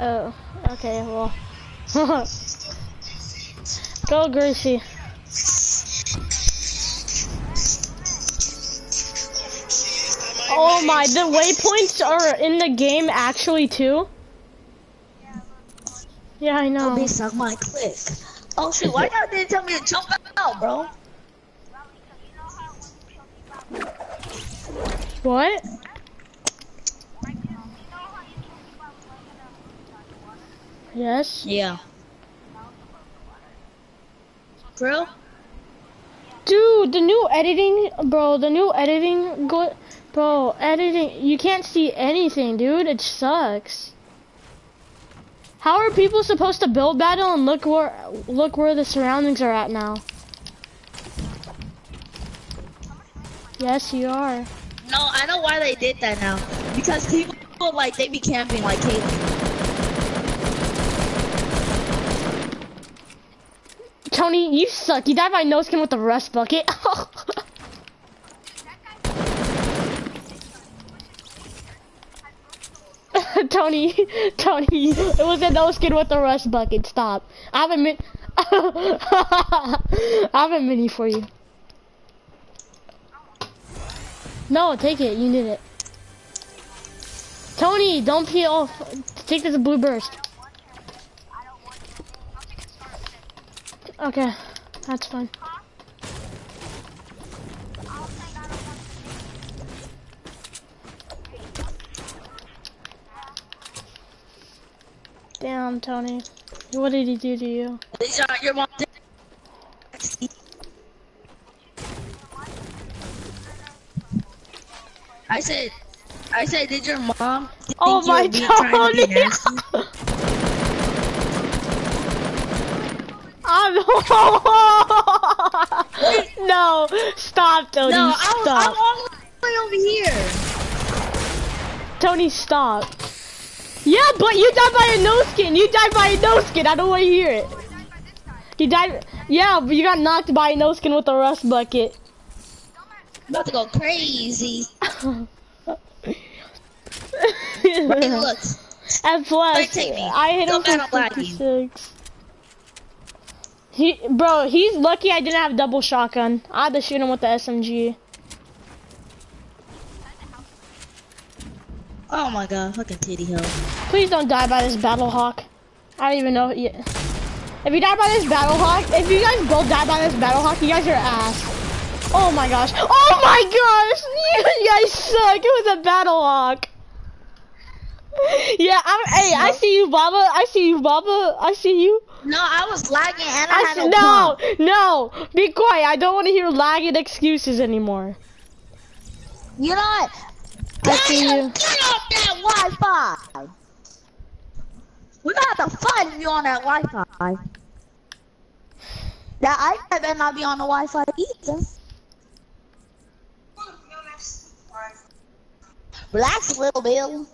Oh, okay, well. Go, Gracie. Oh my, the waypoints are in the game actually too? Yeah, I know. They suck my click. Oh shoot, why y'all didn't tell me to jump out, bro? What? Yes? Yeah. Bro? Dude, the new editing, bro, the new editing, go, bro, editing, you can't see anything, dude, it sucks. How are people supposed to build battle and look where, look where the surroundings are at now? Yes, you are. No, I know why they did that now. Because people, like, they be camping like Caitlyn. Tony, you suck. You died by no skin with the rust bucket. Tony, Tony, it was a no skin with the rust bucket. Stop. I have a min. I have a mini for you. No, take it. You need it. Tony, don't peel off. Take this blue burst. Okay, that's fine. Damn, Tony. What did he do to you? These are your mom. I said, I said, did your mom? Oh my were being- trying to be Tony! I'm no, stop, Tony. No, was, I'm stop, all the way over here. Tony. Stop. Yeah, but you died by a no skin. You died by a no skin. I don't want to hear it. You died. Yeah, but you got knocked by a no skin with a rust bucket. about to go crazy. Hey, and plus. I hit him for what I do. 56. He, bro, he's lucky I didn't have double shotgun. I had to shoot him with the SMG. oh my god, fucking titty hill. Please don't die by this battle hawk. I don't even know. Yeah. If you die by this battle hawk, if you guys both die by this battle hawk, you guys are ass. Oh my gosh. Oh my gosh. You guys suck. It was a battle hawk. Yeah, I'm. Hey, I see you, Baba. I see you, Baba. I see you. No, I was lagging and I, I had see, no no, pump. no. Be quiet. I don't want to hear lagging excuses anymore. You know what? I see you. Get off that Wi-Fi. We gonna have to fight if you on that Wi-Fi. That iPad better not be on the Wi-Fi either. Relax a little, Bill.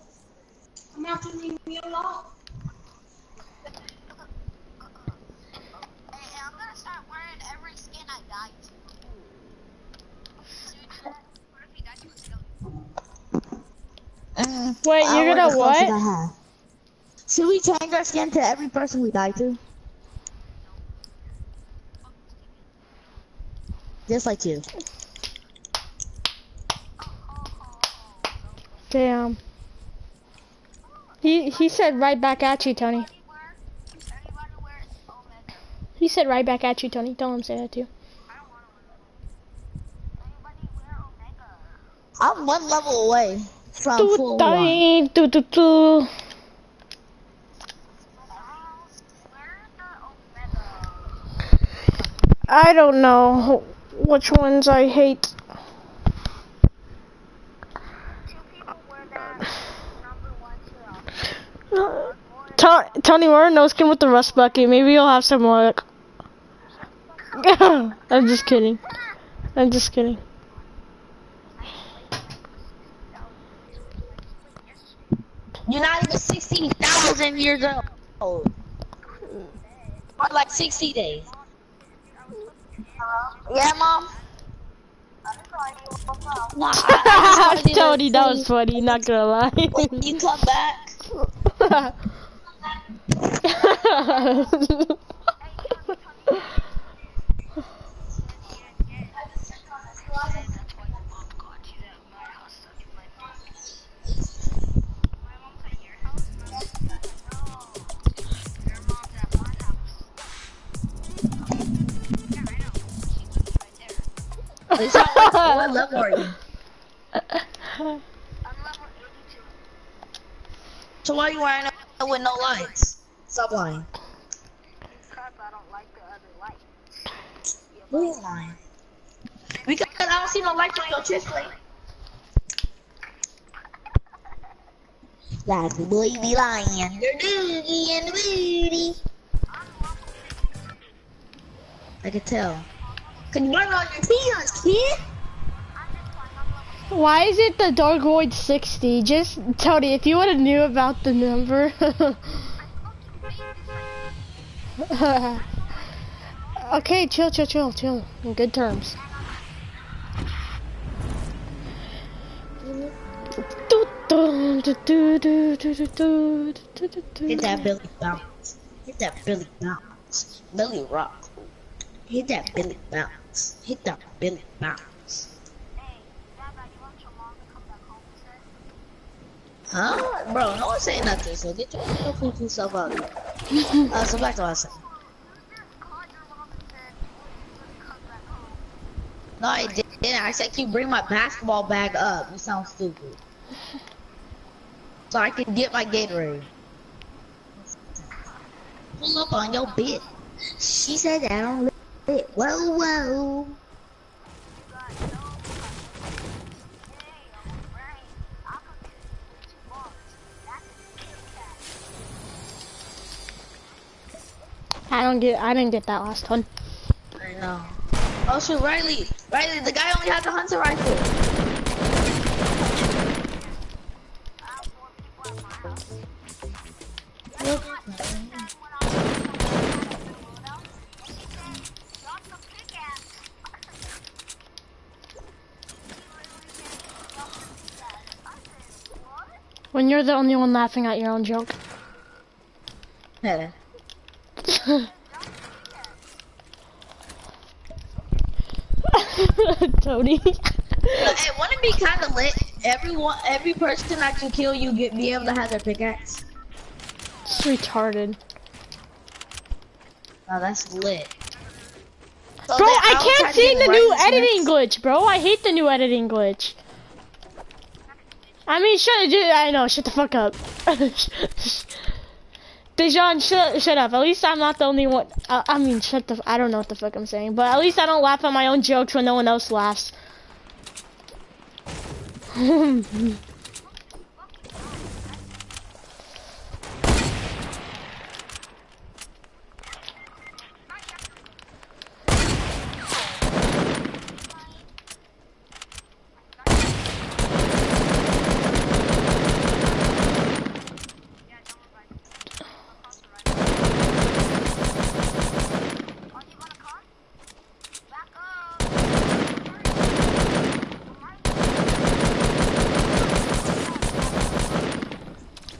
I'm not to leave me alone. Hey, I'm gonna start wearing every skin I die to. What if he died to a skeleton? Wait, you're gonna what? Should we change our skin to every person we die to? Just like you. Damn. He he said right back at you, Tony. Anybody wear, anybody wear Omega? He said right back at you, Tony. Tell him say that too. I don't wanna wear Omega. Anybody wear Omega? I'm one level away from Tu full one. Where's the Omega? I don't know which ones I hate. Two people wear that number one too. Tony, wear a no skin with the rust bucket. Maybe you'll have some luck. I'm just kidding. I'm just kidding. You're not even 16,000 years old. Or like 60 days. Yeah, mom? Nah, I- I just wanted you to Tony, that was funny. Not gonna lie. When you come back, It's not like, what level are you? So why are you wearing it with no lights? Stop lying. Who is lying? Because I don't see no lights on your chest plate. Like the boy be lying. You're doogie and the booty. I can tell. Can you run on your pants, kid? Why is it the Dark Void 60? Just, Tony, if you would have knew about the number. okay, chill, chill, chill, chill. In good terms. Hit that Billy bounce. Hit that Billy bounce. Billy rock. Hit that Billy bounce. Hit that Billy bounce. Huh? Bro, no one's saying nothing, so get your fucking self out. uh, so back to what I said. No, I didn't. I said, can you bring my basketball bag up? You sound stupid. So I can get my Gatorade. Pull up on your bit. She said that on it. Whoa, whoa. I don't get, I didn't get that last one. I know. Oh shoot, Riley! Riley, the guy only has the hunter rifle. When you're the only one laughing at your own joke. Yeah. Tony. Hey, wouldn't be kind of lit? Everyone, every person that can kill you get be able to have their pickaxe. It's retarded. Oh, that's lit. So Bro, I can't see the new editing glitch, bro. I hate the new editing glitch. I mean, shut. I know. Shut the fuck up. Dejan, shut, shut up. At least I'm not the only one. I, I mean, shut the. I don't know what the fuck I'm saying, but at least I don't laugh at my own jokes when no one else laughs.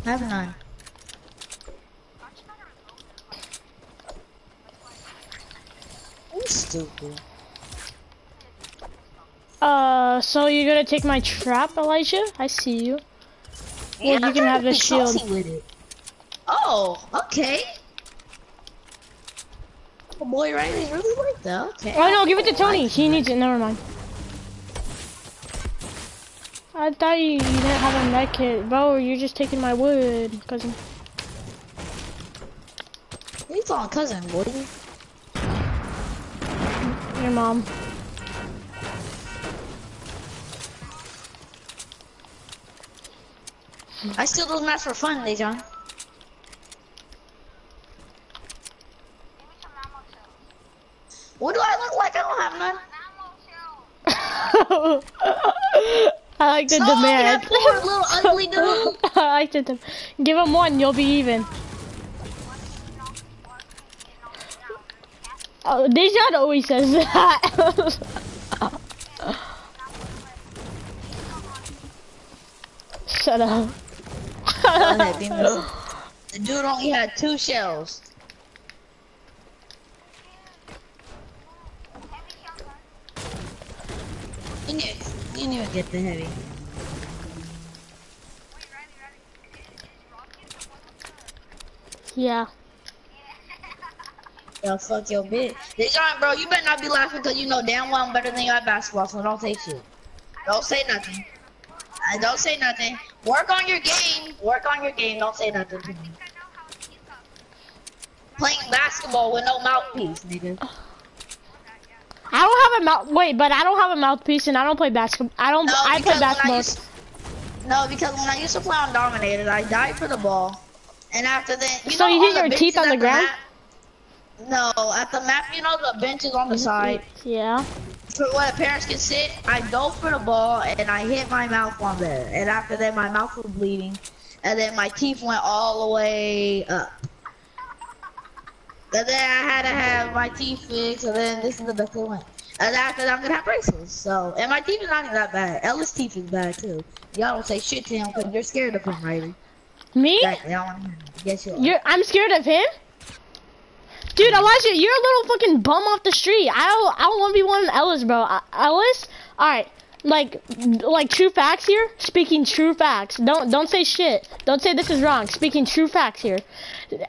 I have none. You stupid. Uh, so you're gonna take my trap, Elijah? I see you. Well, you I'm can have the shield. With it. Oh, okay. Oh boy, Riley really like that. Okay. Oh no, give it to Tony. He needs it. Never mind. I thought you, you didn't have a med kit, bro. You're just taking my wood, cousin. He's on cousin, boy. Your mom. I steal those maps for fun, Lejon. What do I look like? I don't have none. I like the So, demand. that poor little ugly dude. I like the dem- Give him one, you'll be even. Oh, Dejan always says that. Shut up the dude only had two shells. You knew, you get the heavy. Yeah. Yeah, fuck your bitch. Deshaun, bro, you better not be laughing because you know damn well I'm better than you at basketball, so don't take shit. Don't say nothing. I don't say nothing. Work on your game. Work on your game. Don't say nothing to me. Playing basketball with no mouthpiece, nigga. I don't have a mouth. Wait, but I don't have a mouthpiece, and I don't play basketball. I don't. No, I play because when I basketball. used, no, because when I used to play on Dominated, I died for the ball. And after that, you So know you hit the your teeth benches on the ground? map? No, at the map, you know the benches on the side Yeah. For the parents can sit. I dove for the ball and I hit my mouth on there. And after that, my mouth was bleeding, and then my teeth went all the way up. And then I had to have my teeth fixed, and then this is the best it went. And after that, I'm gonna have braces. So, and my teeth is not even that bad. Ellis' teeth is bad too. Y'all don't say shit to him because you're scared of him, Riley. Me? Exactly. I don't want to hear it. Yes, you are. You're. I'm scared of him. Dude, Elijah, you're a little fucking bum off the street. I don't. I don't want to be one of Ellis, bro. Ellis. All right. Like, like true facts here. Speaking true facts. Don't don't say shit. Don't say this is wrong. Speaking true facts here.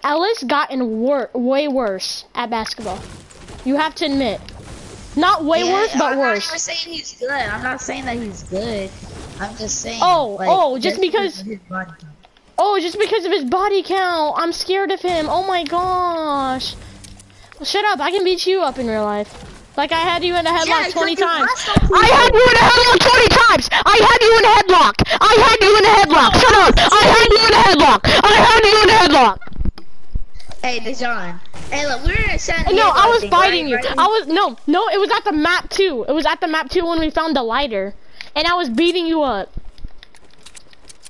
Ellis gotten wor- way worse at basketball. You have to admit. Not way Yeah, worse, but I'm not worse. even saying he's good. I'm not saying that he's good. I'm just saying. Oh, like, oh, just because- of his body type. Oh, just because of his body count. I'm scared of him. Oh my gosh. Shut up. I can beat you up in real life. Like I had you in a headlock Yeah, 20 times. I had you in a headlock 20 times. I had you in a headlock. I had you in a headlock. Shut up. I had you in a headlock. I had you in a headlock. Hey, Dejan. Hey, look, we're in San Diego. No, I was think, fighting right? you. Right? I was no, no. It was at the map too. It was at the map too when we found the lighter, and I was beating you up.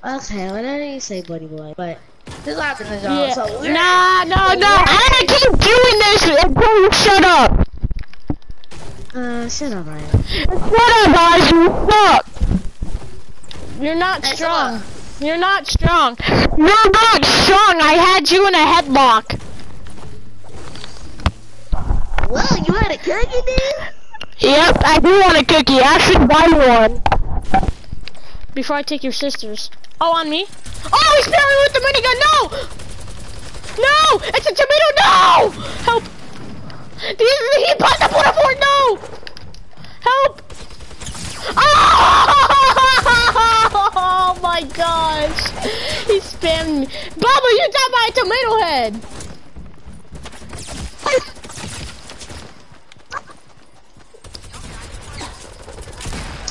Okay, I didn't say, buddy boy. But this is what happened, Dejan. Yeah. So we're Nah, no, no. I'm gonna keep doing this until you shut up. Uh, shut up, Ryan. Shut up, guys. You suck. You're not strong. You're not strong. You're not strong. I had you in a headlock. Well, you had a cookie, dude? Yep, I do want a cookie. I should buy one. Before I take your sister's. Oh, on me? Oh, he's me with the minigun. No! No! It's a tomato. No! Help! He, he bought the put fort. No! Help! Oh! my gosh! He spammed me. Bubba, you by a tomato head.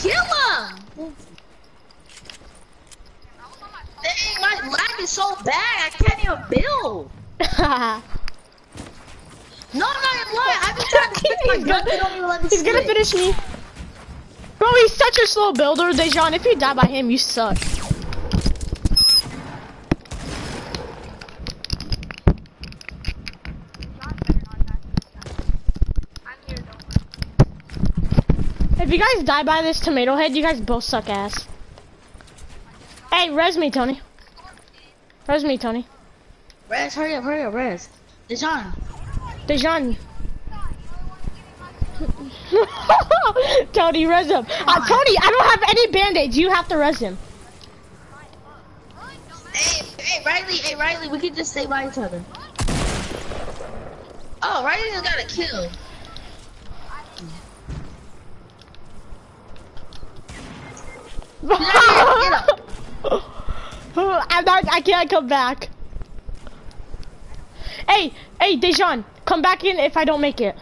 Kill him! Dang, my lag is so bad, I can't even build. No, I'm not even lying. I've been trying to fix my He's gun, gonna- they don't even let me He's gonna finish me. Bro, he's such a slow builder, Dejan. If you die by him, you suck. If you guys die by this tomato head, you guys both suck ass. Hey, res me, Tony. Res me, Tony. Rez, hurry up, hurry up, Rez. Dejan, Dejan. Tony, res him. Uh, Tony, I don't have any band-aids. You have to res him. Hey, hey, Riley, hey, Riley, we can just stay by each other. Oh, Riley just got a kill. I'm not, I can't come back. Hey, hey, Dejan, come back in if I don't make it.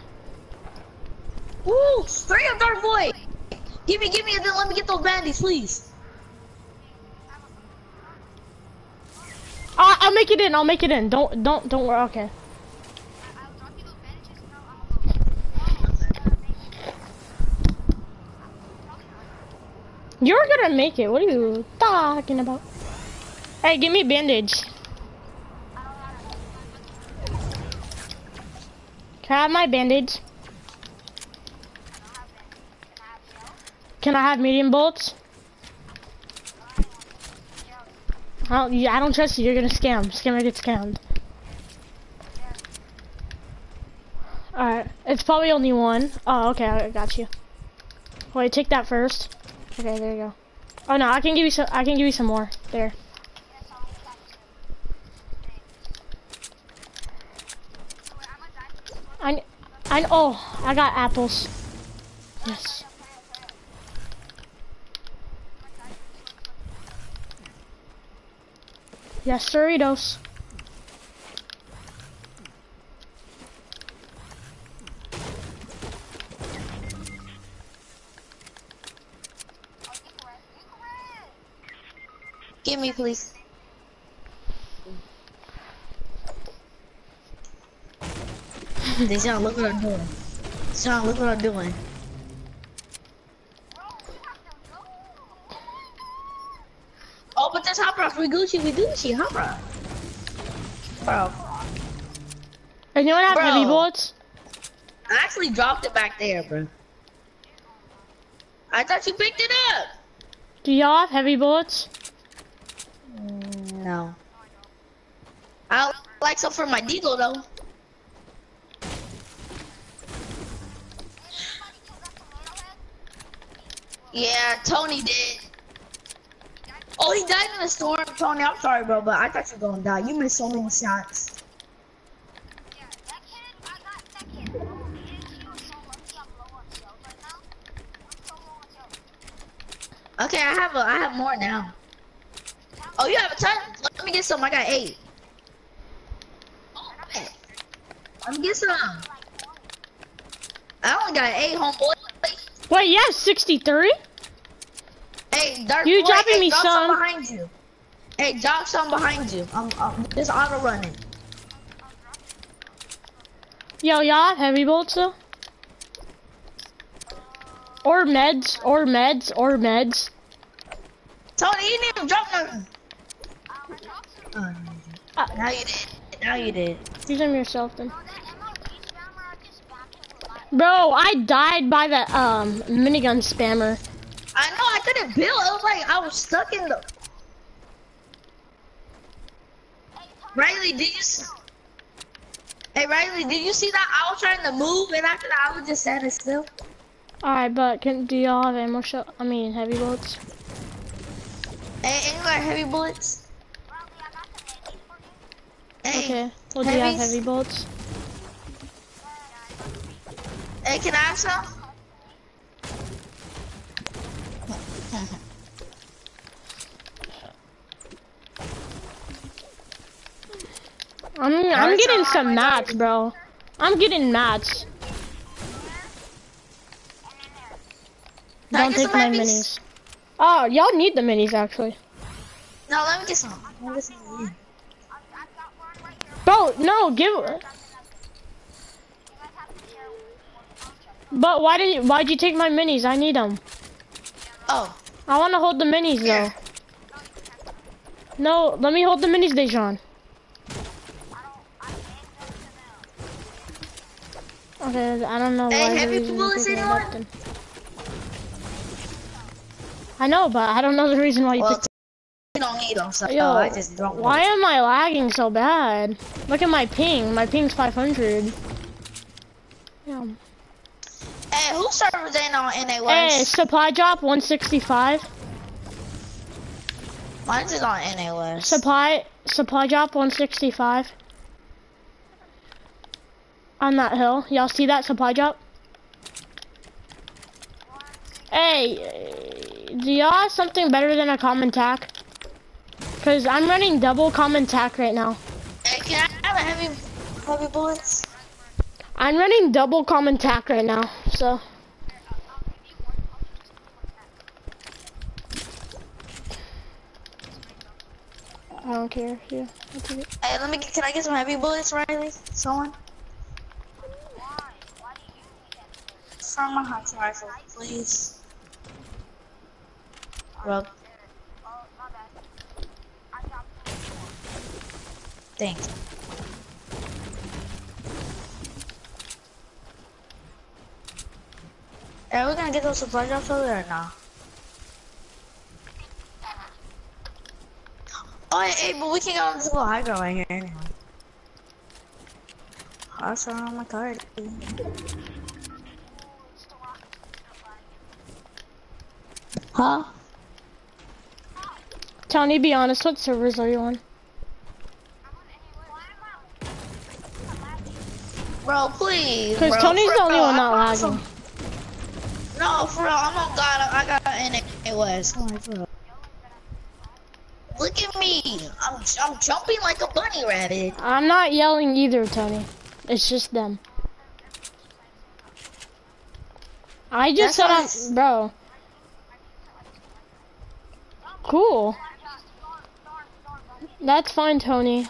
Ooh, hurry up, Dark Boy. Give me, give me, and then let me get those bandies, please. Uh, I'll make it in. I'll make it in. Don't, don't, don't worry. Okay. You're gonna make it. What are you talking about? Hey, give me a bandage. Can I have my bandage? Can I have medium bolts? I don't, yeah, I don't trust you. You're gonna scam. Scammer gets scammed. Alright. It's probably only one. Oh, okay. I got you. Wait, take that first. Okay, there you go. Oh no, I can give you some. I can give you some more. There. I, I, oh, I got apples. Yes. Yes, Doritos. Give me, please. Deshaun, look what I'm doing. Deshaun, look what I'm doing. Oh, but that's hot bros. We Gucci, we Gucci, hot bro. Bro, Anyone have heavy Bro. bullets? I actually dropped it back there, bro. I thought you picked it up. Do y'all have heavy bullets? No. I like some for my deagle though. Yeah, Tony did. Oh, he died in a storm, Tony. I'm sorry, bro, but I thought you were gonna die. You missed so many shots. Okay, I have a, I have more now. Oh, you have a ton. Let me get some. I got eight. Let me get some. I only got eight, homeboy. Wait, yeah, 63? Hey, Dark You boy, dropping hey, me drop some? behind you. Hey, drop some behind you. I'm, I'm just auto running. Yo, y'all have heavy bullets though? Or meds, or meds, or meds. Tony, you didn't even drop them. Uh, now you did. Now you did. use them yourself then. Oh, that MLG spammer, I just spammed him with live. Bro, I died by that um minigun spammer. I know I couldn't build. It was like I was stuck in the. Riley, did you? Hey Riley, did you see that? I was trying to move, and after that, I was just standing still. Alright, but can do y'all have ammo shot? I mean heavy bullets. Hey, any heavy bullets? Riley, I got some minis. Hey, Okay. Well do you have heavy bullets? Hey, can I have some? I'm I'm getting some mats, bro. I'm getting mats. Don't take my minis. Oh, y'all need the minis actually. No, let me get some. Let me get some. I, I got one right here. Bro, no, give. You guys have to share one contract. But why did you, why'd you take my minis? I need them. Oh, I want to hold the minis though. No, let me hold the minis, Dejan. Okay, I don't know Hey, why. the heavy reason you're bullets picking it anyone? I know, but I don't know the reason why you well, picked. you don't need them, so Yo, I just don't. why am I lagging so bad? Look at my ping. My ping's 500. Yeah. Hey, who servers ain't on NA Hey, supply drop 165. Mine's is on NA West. Supply supply drop 165. On that hill. Y'all see that supply drop? Hey, do y'all have something better than a common tac? Cause I'm running double common tac right now. Hey, can I have a heavy, heavy bullets? I'm running double common tac right now, so. I don't care. Yeah, I'll take it. Hey, let me. Can I get some heavy bullets, Riley? Someone? From my hunting rifle, please. Rub. Oh, my bad. I got Thanks. Are we gonna get those supplies drops over there or not? Oh, hey, but we can go on this little high ground right here anyway. Ah, also on my card. Huh? Tony, be honest, what servers are you on? Bro, please. Because Tony's the only one not lagging. No, for real, I'm on God. I got an NA West. Like. Look at me. I'm I'm jumping like a bunny rabbit. I'm not yelling either, Tony. It's just them. I just That's said I'm, bro. Cool. That's fine, Tony.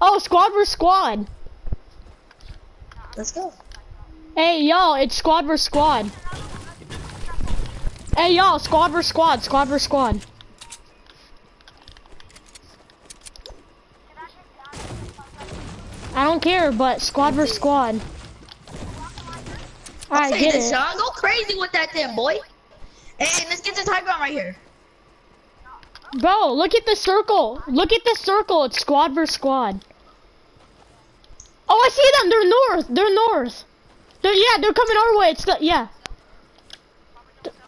Oh, squad versus squad. Let's go. Hey, y'all, it's squad versus squad. Hey, y'all, squad versus squad, squad versus squad. I don't care, but squad versus squad. Alright, get this, it. Sean. Go crazy with that thing, boy. Hey, let's get this high ground right here. Bro, look at the circle. Look at the circle. It's squad versus squad. Oh, I see them. They're north. They're north. They're yeah. They're coming our way. It's the yeah.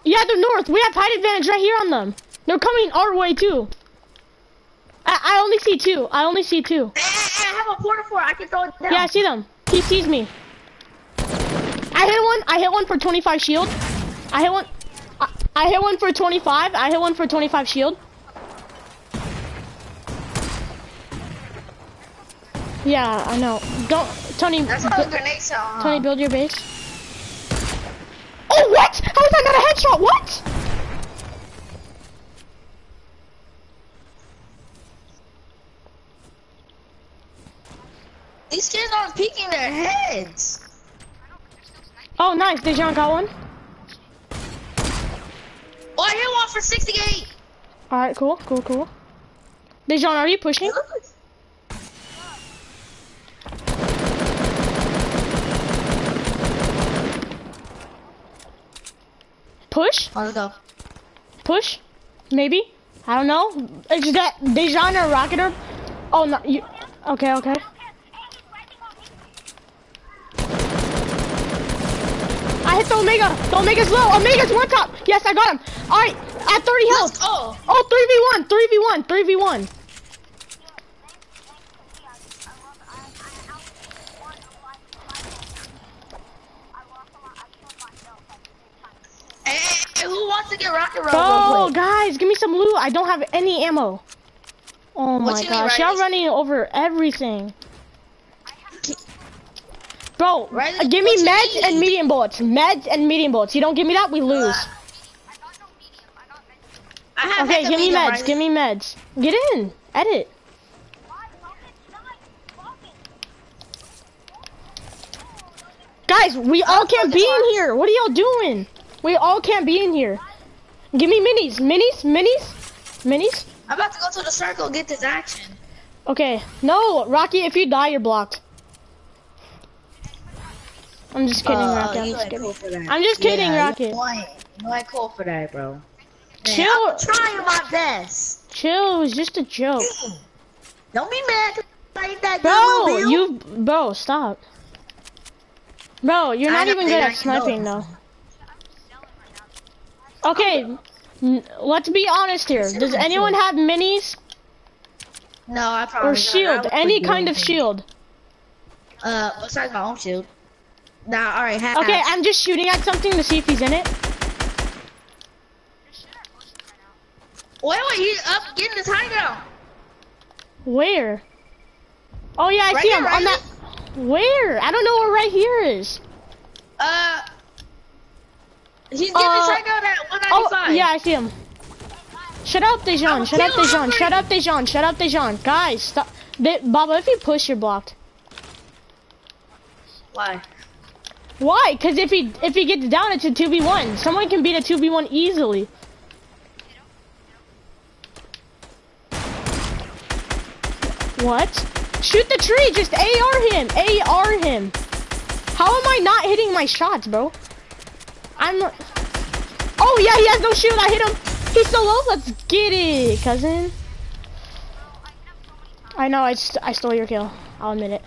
Yeah, they're north. We have height advantage right here on them. They're coming our way too. I I only see two. I only see two. I have a porta fort. I can throw it down. Yeah, I see them. He sees me. I hit one. I hit one for 25 shield. I hit one. I, I hit one for 25. I hit one for 25 shield. Yeah, I know. Don't, Tony. That's how grenade sound. huh? Tony, build your base. Oh, what? How was that not a headshot? What? These kids aren't peeking their heads. Oh, nice. Dejan got one. Oh, I hit one for 68. All right, cool, cool, cool. Dejan, are you pushing? Push? Let's go. Push? Maybe? I don't know. Is that Dejan or Rocketer? Oh, no. You, okay, okay. I hit the Omega. The Omega's low. Omega's one top. Yes, I got him. All right, at 30 health. Oh, 3v1, 3v1, 3v1. Hey, who wants to get rocket roll? Bro, guys, give me some loot. I don't have any ammo. Oh my gosh, y'all running over everything. Bro, Riley, uh, give me meds need? and medium bullets. Meds and medium bullets. You don't give me that, we lose. I have Okay, give me medium, meds. Give me meds. Get in. Edit. Guys, we all can't be in here. What are y'all doing? We all can't be in here. Give me minis. Minis? Minis? Minis? I'm about to go to the circle get this action. Okay. No, Rocky, if you die, you're blocked. I'm just kidding, Uh, Rocky. I'm just kidding. I'm just kidding, Yeah, Rocket. You ain't, cool for that, bro. Man, Chill. I'm trying my best. Chill, it was just a joke. Don't be mad ain't that Bro, good, Lil Bill. you, bro, stop. Bro, you're not even good at sniping, know. though. Okay, n- let's be honest here. Does anyone have minis No, I probably or. Shield? Any kind of shield? Uh, besides my own shield. Nah, alright. Okay, I'm just shooting at something to see if he's in it. Wait, wait, he's up getting his high ground. Where? Oh yeah, I Right see here, him right on that. Where? I don't know where right here is. Uh, he's getting Uh, ground at Oh, yeah, I see him. Shut up, Dejan. Shut up, Dejan. Shut up, Dejan. Shut up, Dejan. Guys, stop. De- Baba, if you push, you're blocked. Why? Why? Because if he if he gets down, it's a two v one. Someone can beat a two v one easily. What? Shoot the tree. Just AR him. AR him. How am I not hitting my shots, bro? I'm. not- Oh yeah, he has no shield. I hit him. He's so low. Let's get it, cousin. I know. I st I stole your kill. I'll admit it.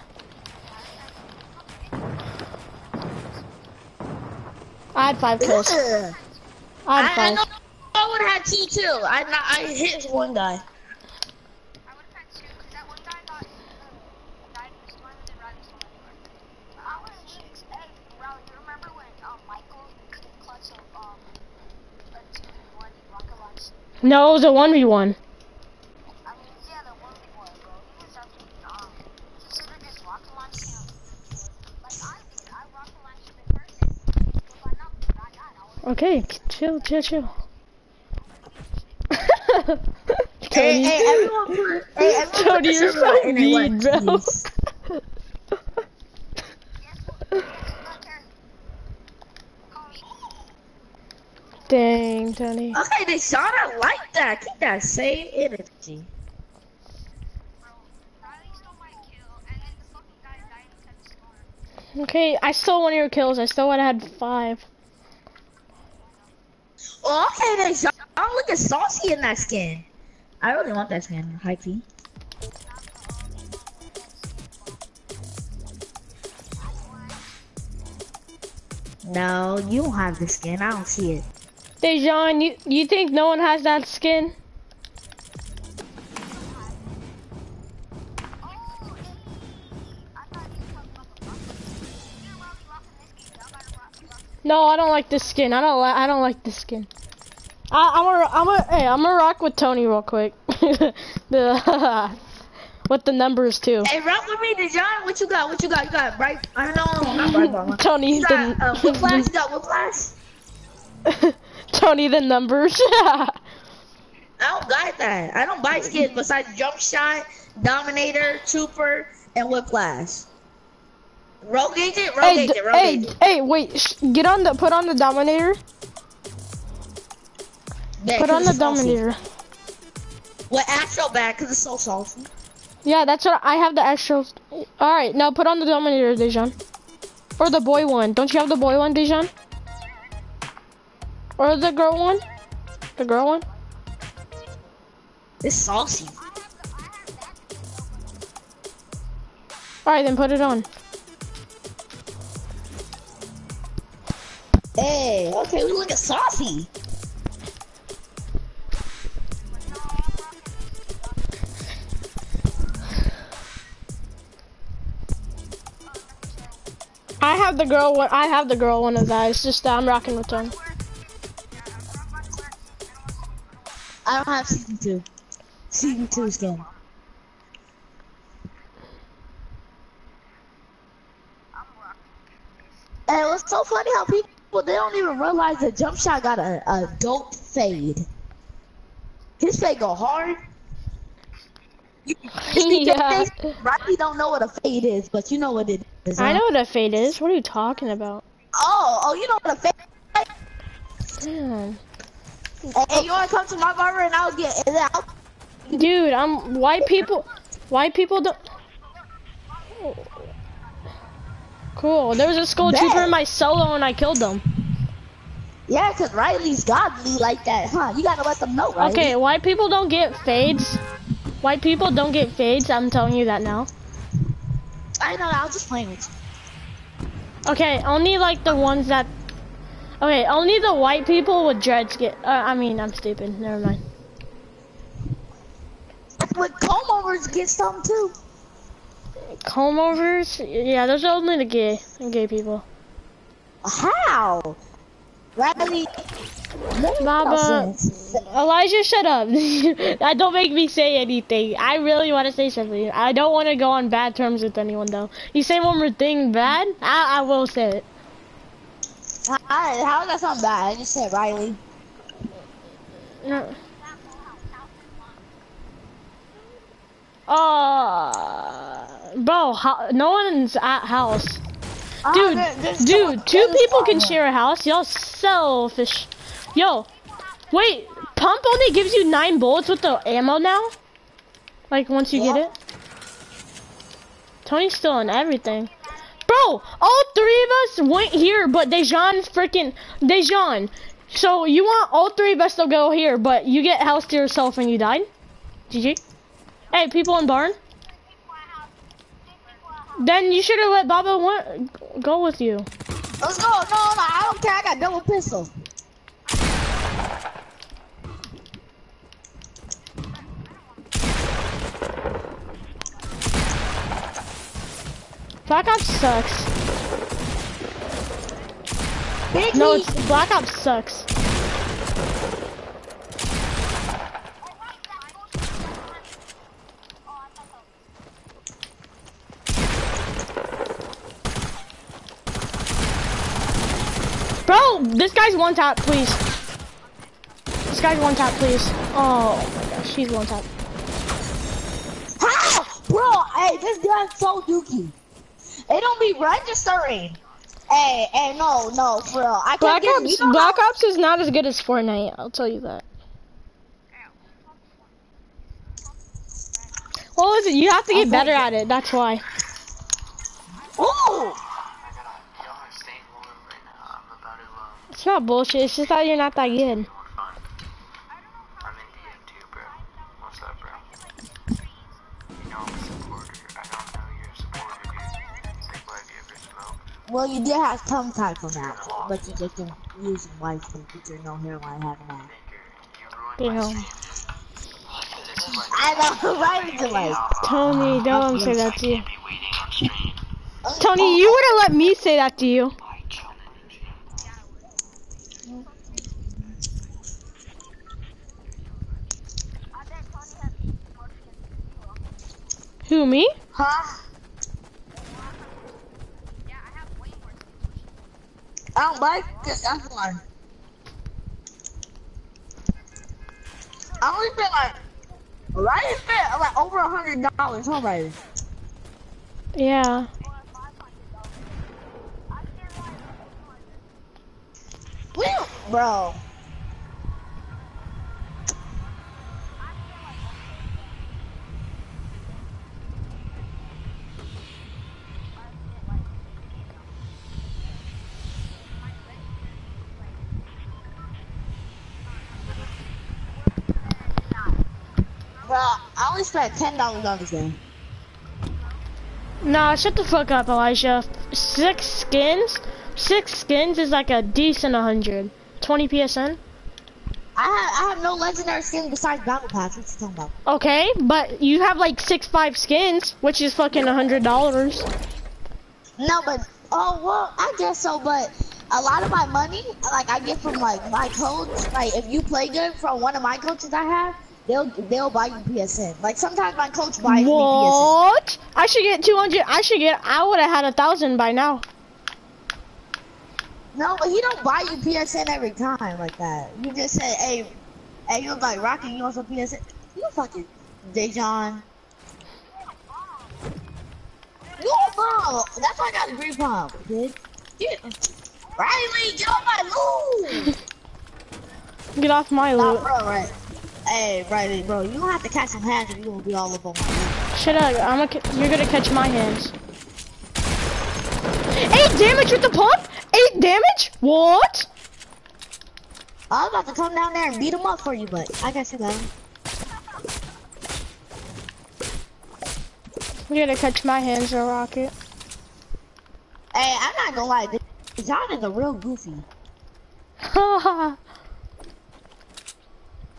I had five kills. I had I, I five. know would have had two too. I I hit one guy. I would have had two, because that one guy got uh, died in the storm and then Riley stole my car. I was just, hey, Riley, you remember when um, Michael couldn't clutch a, um, a 2v1 rocket launch? No, it was a one v one. I mean, yeah, the 1v1, bro. He was up um, he should have just rocket launched him. Like I did, I rocket launched him in person. If I not, I died. I was Okay, chill, chill, chill. Hey, Tony, hey, everyone hey, everyone Tony, you're so mean, bro. once, please. Look here. Call me. Dang, Tony. Okay, they shot I like that. Keep that same energy. Bro, Riley stole my kill, and then the fucking guy died inside the storm. Okay, I stole one of your kills. I still would have had five. Oh, okay, they shot. I'm looking saucy in that skin. I really want that skin, high key. No, you don't have the skin. I don't see it. Dejan, you you think no one has that skin? Oh, hey! I thought you were talking about the rocket. You're Riley rocking this game. Y'all gotta rock, rock. No, I don't like this skin. I don't like I don't like this skin. I, I'm a I'm a hey I'm gonna rock with Tony real quick. the with the numbers too. Hey, rock with me, Dejan. What you got? What you got? You got bright? I don't know. Not bright. Tony You got uh, the whiplash. You got whiplash. Tony the numbers. I don't got that. I don't buy skins besides jump shot, dominator, trooper, and whiplash. Rogue agent, rogue hey, agent, rogue hey, agent. hey, wait! Sh- get on the put on the dominator. Yeah, Put on the dominator. With Astro back, cause it's so saucy. Yeah, that's what I have the extra. All right, now put on the dominator, Dejan. Or the boy one. Don't you have the boy one, Dejan? Or the girl one? The girl one? It's saucy. All right, then put it on. Hey, okay, we look at saucy. I have the girl one. I have the girl one of that. It's just that I'm rocking with Tony. I don't have season two. Season two skin. And it was so funny how people they don't even realize that jump shot got a, a dope fade. His fade go hard. You, Yeah. Rocky don't know what a fade is, but you know what it is. I know what a fade is. What are you talking about? Oh, oh, you know what a fade. Damn. Hey, you wanna come to my barber and I'll get then I'll Dude, I'm white people. White people don't. Cool. There was a skull Bet. trooper in my solo and I killed them. Yeah, cause Riley's godly like that, huh? You gotta let them know, Riley. Okay, white people don't get fades. White people don't get fades. I'm telling you that now. I know. I was just playing with you. Okay, only like the ones that. Okay, only the white people with dreads get. Uh, I mean, I'm stupid. Never mind. With comb overs get some too. Comb overs. Yeah, those are only the gay, gay people. How? Riley. Baba. Elijah, shut up. Don't make me say anything. I really want to say something. I don't want to go on bad terms with anyone though. You say one more thing bad, I, I will say it. How, how does that sound bad? I just said Riley. No. Uh, bro, ho- no one's at house. Dude, there- dude, someone- two people can share a house. Y'all selfish. Yo, wait, pump only gives you nine bullets with the ammo now? Like once you get it? Tony's still on everything. Bro, all three of us went here, but Dejan's freaking Dejan. So you want all three of us to go here, but you get house to yourself and you died? GG. Hey, people in barn. Then you should have let Baba go with you. Let's go. No, no, I don't care. I got double pistol. Black Ops sucks. Big No, it's Black Ops sucks. Bro, this guy's one tap, please. This guy's one tap, please. Oh my gosh, he's one tap. How? Bro, hey, this guy's so dookie. It don't be registering. Hey, hey, no, no, for real. I Black can't get Ops, you know Black Ops is not as good as Fortnite. I'll tell you that. Well, listen, you have to get better at it. That's why. Ooh! I gotta, y'all are staying warm right now. I'm about to, It's not bullshit. It's just that you're not that good. Well, you did have tongue tied from that, but you just didn't use your wife to put your no hairline having that. Nigger, you ruined Damn. stream, dude. This is like, I know, right? You're like, Tony, don't say that to you. be waiting on stream. Tony, you would have let me say that to you. Like, chilling and shit. Who, me? huh? I don't like this F one. I only spent like, right? Spent like over a hundred dollars already. Yeah. Bro, only spent ten dollars on this game. Nah, shut the fuck up, Elijah. Six skins? Six skins is like a decent 100. 20 PSN? I have I have no legendary skins besides battle pass. What you talking about? Okay, but you have like six, five skins, which is fucking $100. No, but oh well, I guess so. But a lot of my money, like I get from like my coach. Like if you play good from one of my coaches I have, they'll they'll buy you PSN. Like sometimes my coach buys me PSN. What? I should get 200. I should get, I would have had a thousand by now. No, but he don't buy you PSN every time like that. You just say, hey, hey, you're like Rocky, you want some PSN? You fucking Dejon. You a bum. That's why I got a green pump, kid. Get, Riley, get on my loot. Get off my Nah, loot. bro, right. Hey, Riley, bro, you don't have to catch some hands if you won't be all up on my. Shut up. I'm a, you're gonna catch my hands. Eight damage with the pump? Eight damage? What? I was about to come down there and beat him up for you, but I guess you got him. You're gonna catch my hands, a rocket. Hey, I'm not gonna lie, John is a real goofy. Ha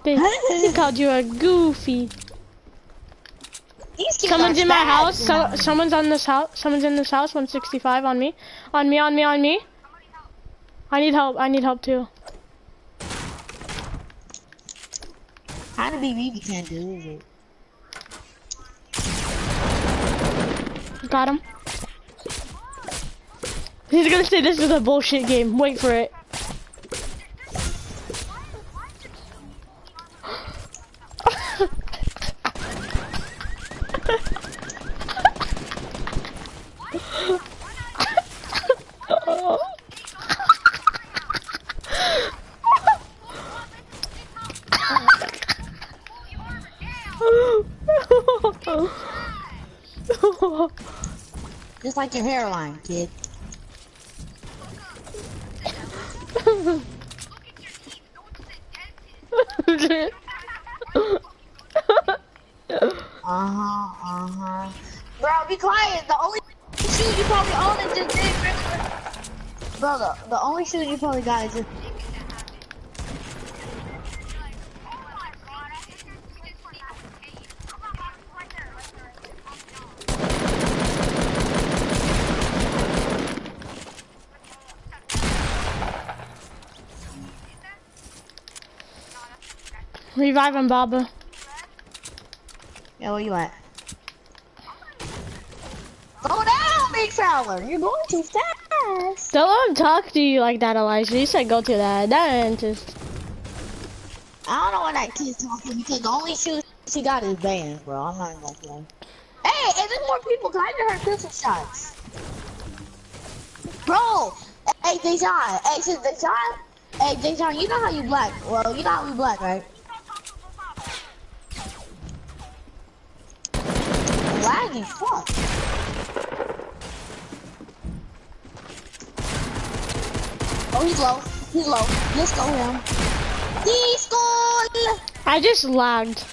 They he called you a goofy. Someone's in my house. So, someone's on this house. Someone's in this house. 165 on me. On me. On me. On me. I need help. I need help too. How to be me, we can't do it. Got him. He's gonna say this is a bullshit game. Wait for it. Like your hairline, kid. Uh-huh, uh-huh. Bro, be quiet. The only shoe you probably own is just this. Bro, the, the only shoe you probably got is just... Him, Baba. Yeah, where you at? Slow down, big fella. You're going too fast. Don't let him talk to you like that, Elijah. You said go to that. That ain't just. I don't know why that kid's talking because the only shoes she got is banned, bro. I'm not gonna play. Hey, is there more people? I just heard pistol shots. Bro, hey Dejan, hey since Dejan, hey Dejan, you know how you black? Well, you know how we black, right? Fuck. Oh, he's low. He's low. Let's go him. He scored. I just lagged.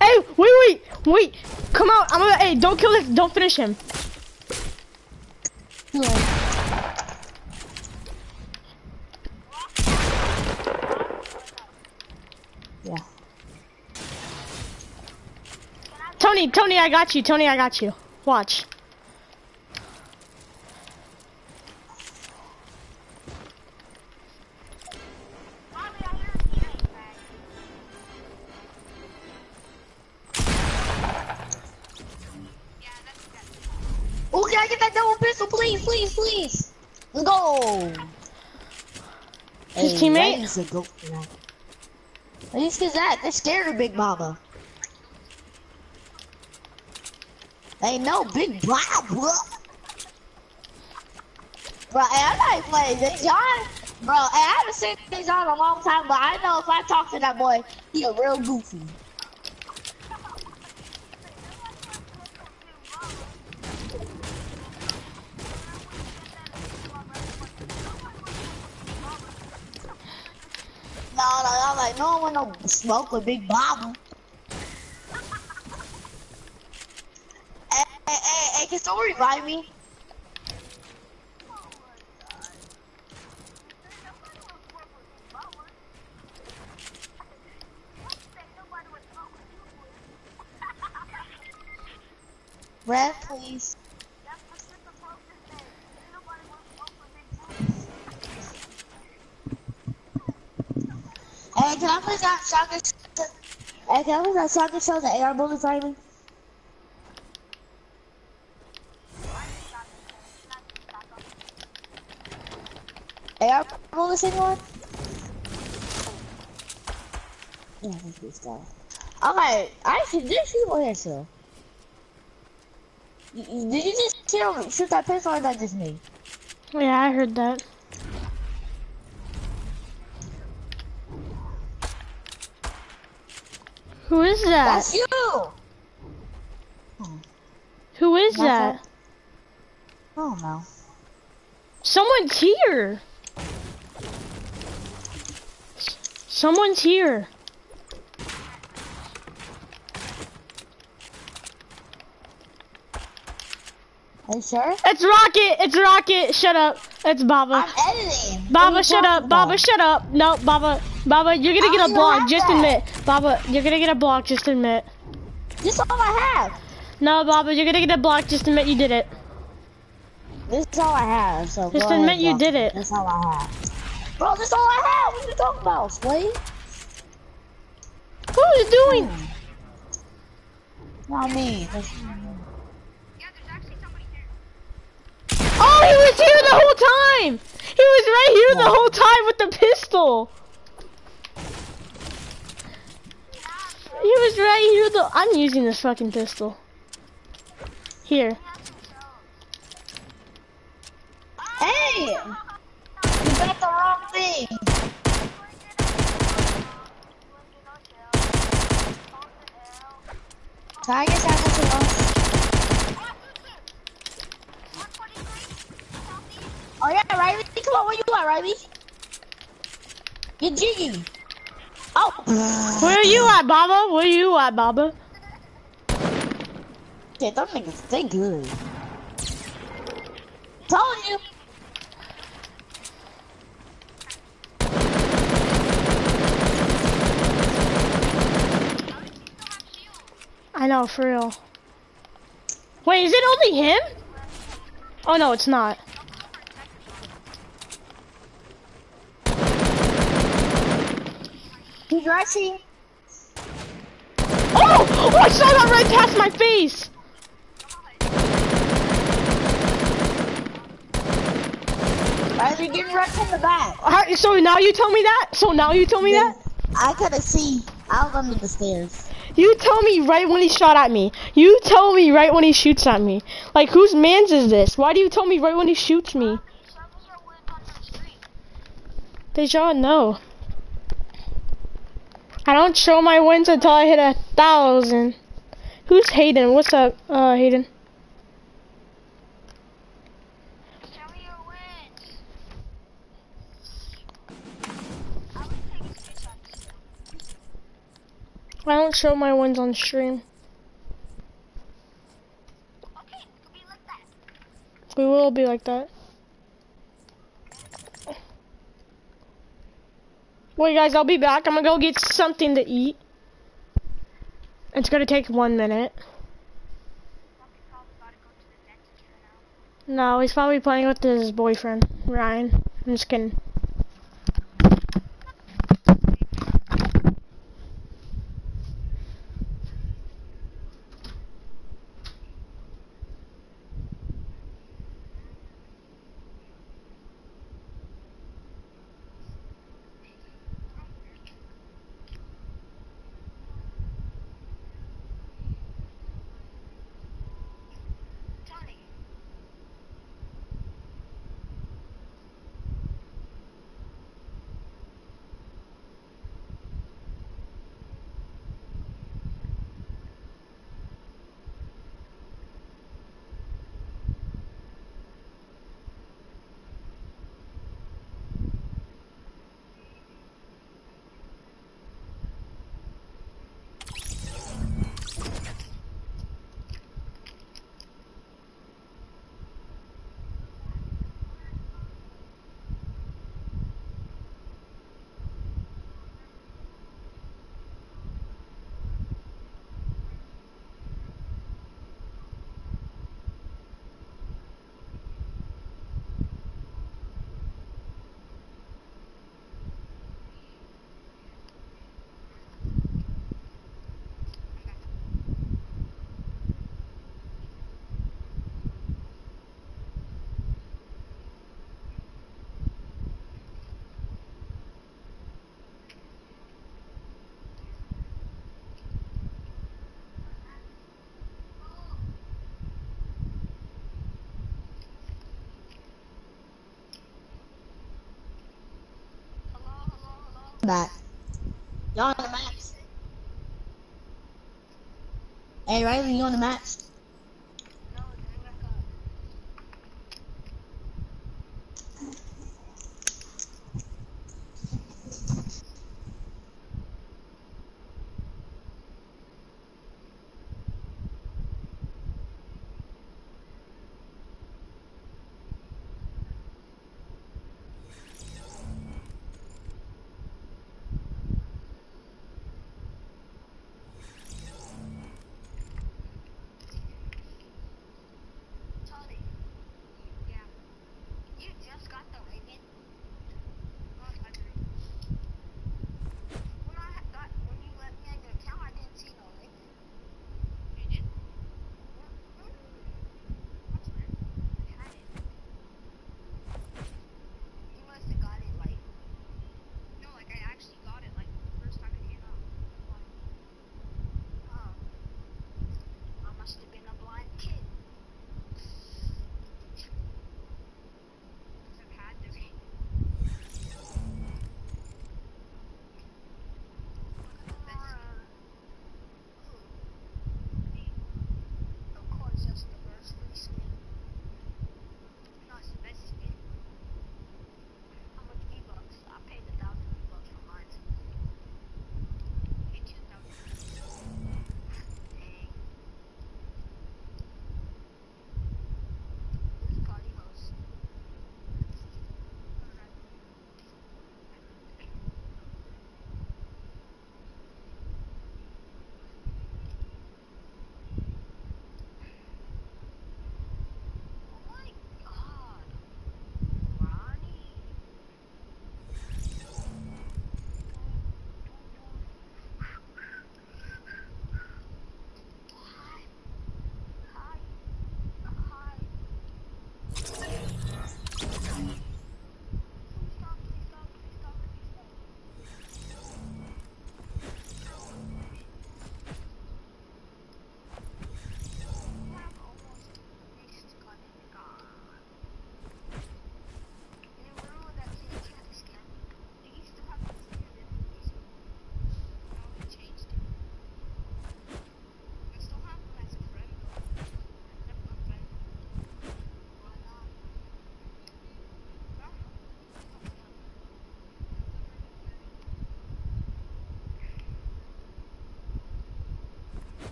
Hey, wait, wait, wait. Come out. I'm gonna. Hey, don't kill this. Don't finish him. Yeah. Tony, Tony, I got you. Tony, I got you. Watch. Oh, can I get that double pistol, please, please, please? Let's go. His Hey, teammate? that is a goat. At least is that. They're scared of Big Mama. They no Big Bob. Bro, Bro, hey, I'm not playing this John. Bro, hey, I haven't seen this John in a long time, but I know if I talk to that boy, he a real goofy. No, no, I'm like, no one want no smoke with Big Bob. Hey, hey, someone revive me? Red, please. Hey, can I please have shotgun? Hey, can I please have shotgun shells and AR bullets right me? AR bullets anyone? Yeah, I think guy. Okay, I see this people here y- Did you just hear him shoot that pistol or that just me? Yeah, I heard that. Who is that? That's you! Who is That's that? it. Oh no. Someone's here. Someone's here. Are you sure? It's Rocket. It's Rocket. Shut up. It's Baba. I'm editing. Baba, shut up. Baba, shut up. No, Baba. Baba, you're gonna get a block. Just that. admit. Baba, you're gonna get a block. Just admit. This is all I have. No, Baba, you're gonna get a block. Just admit you did it. This is all I have. So Just ahead, admit you did it. That's all I have. Bro, this is all I have. What are you talking about, are you doing? Not me. That's- Yeah, there's actually somebody here. Oh, he was here the whole time. He was right here the whole time with the pistol. He was right here. The I'm using this fucking pistol. Here. Hey! Oh, Got the wrong thing. Can I get that something Oh yeah, Riley, come on, where you at, Riley? Get jiggy. Oh. Where are you at, Baba? Where you at, Baba? Shit, them niggas, they good. Told you. I know, for real. Wait, is it only him? Oh no, it's not. He's rushing. Oh! Oh, I saw that right past my face! Riley, getting rushed in the back. Alright, so now you tell me that? So now you tell me that? I couldn't see. I was under the stairs. You tell me right when he shot at me. You tell me right when he shoots at me. Like, whose man's is this? Why do you tell me right when he shoots me? Deja, no. I don't show my wins until I hit a thousand. Who's Hayden? What's up, uh, Hayden? Show me your wins. I was taking screenshots. I don't show my wins on stream. We will be like that. Wait, guys, I'll be back. I'm gonna go get something to eat. It's gonna take one minute. No, he's probably playing with his boyfriend, Ryan. I'm just kidding. Back. Y'all on the max. Hey, Riley, you on the max?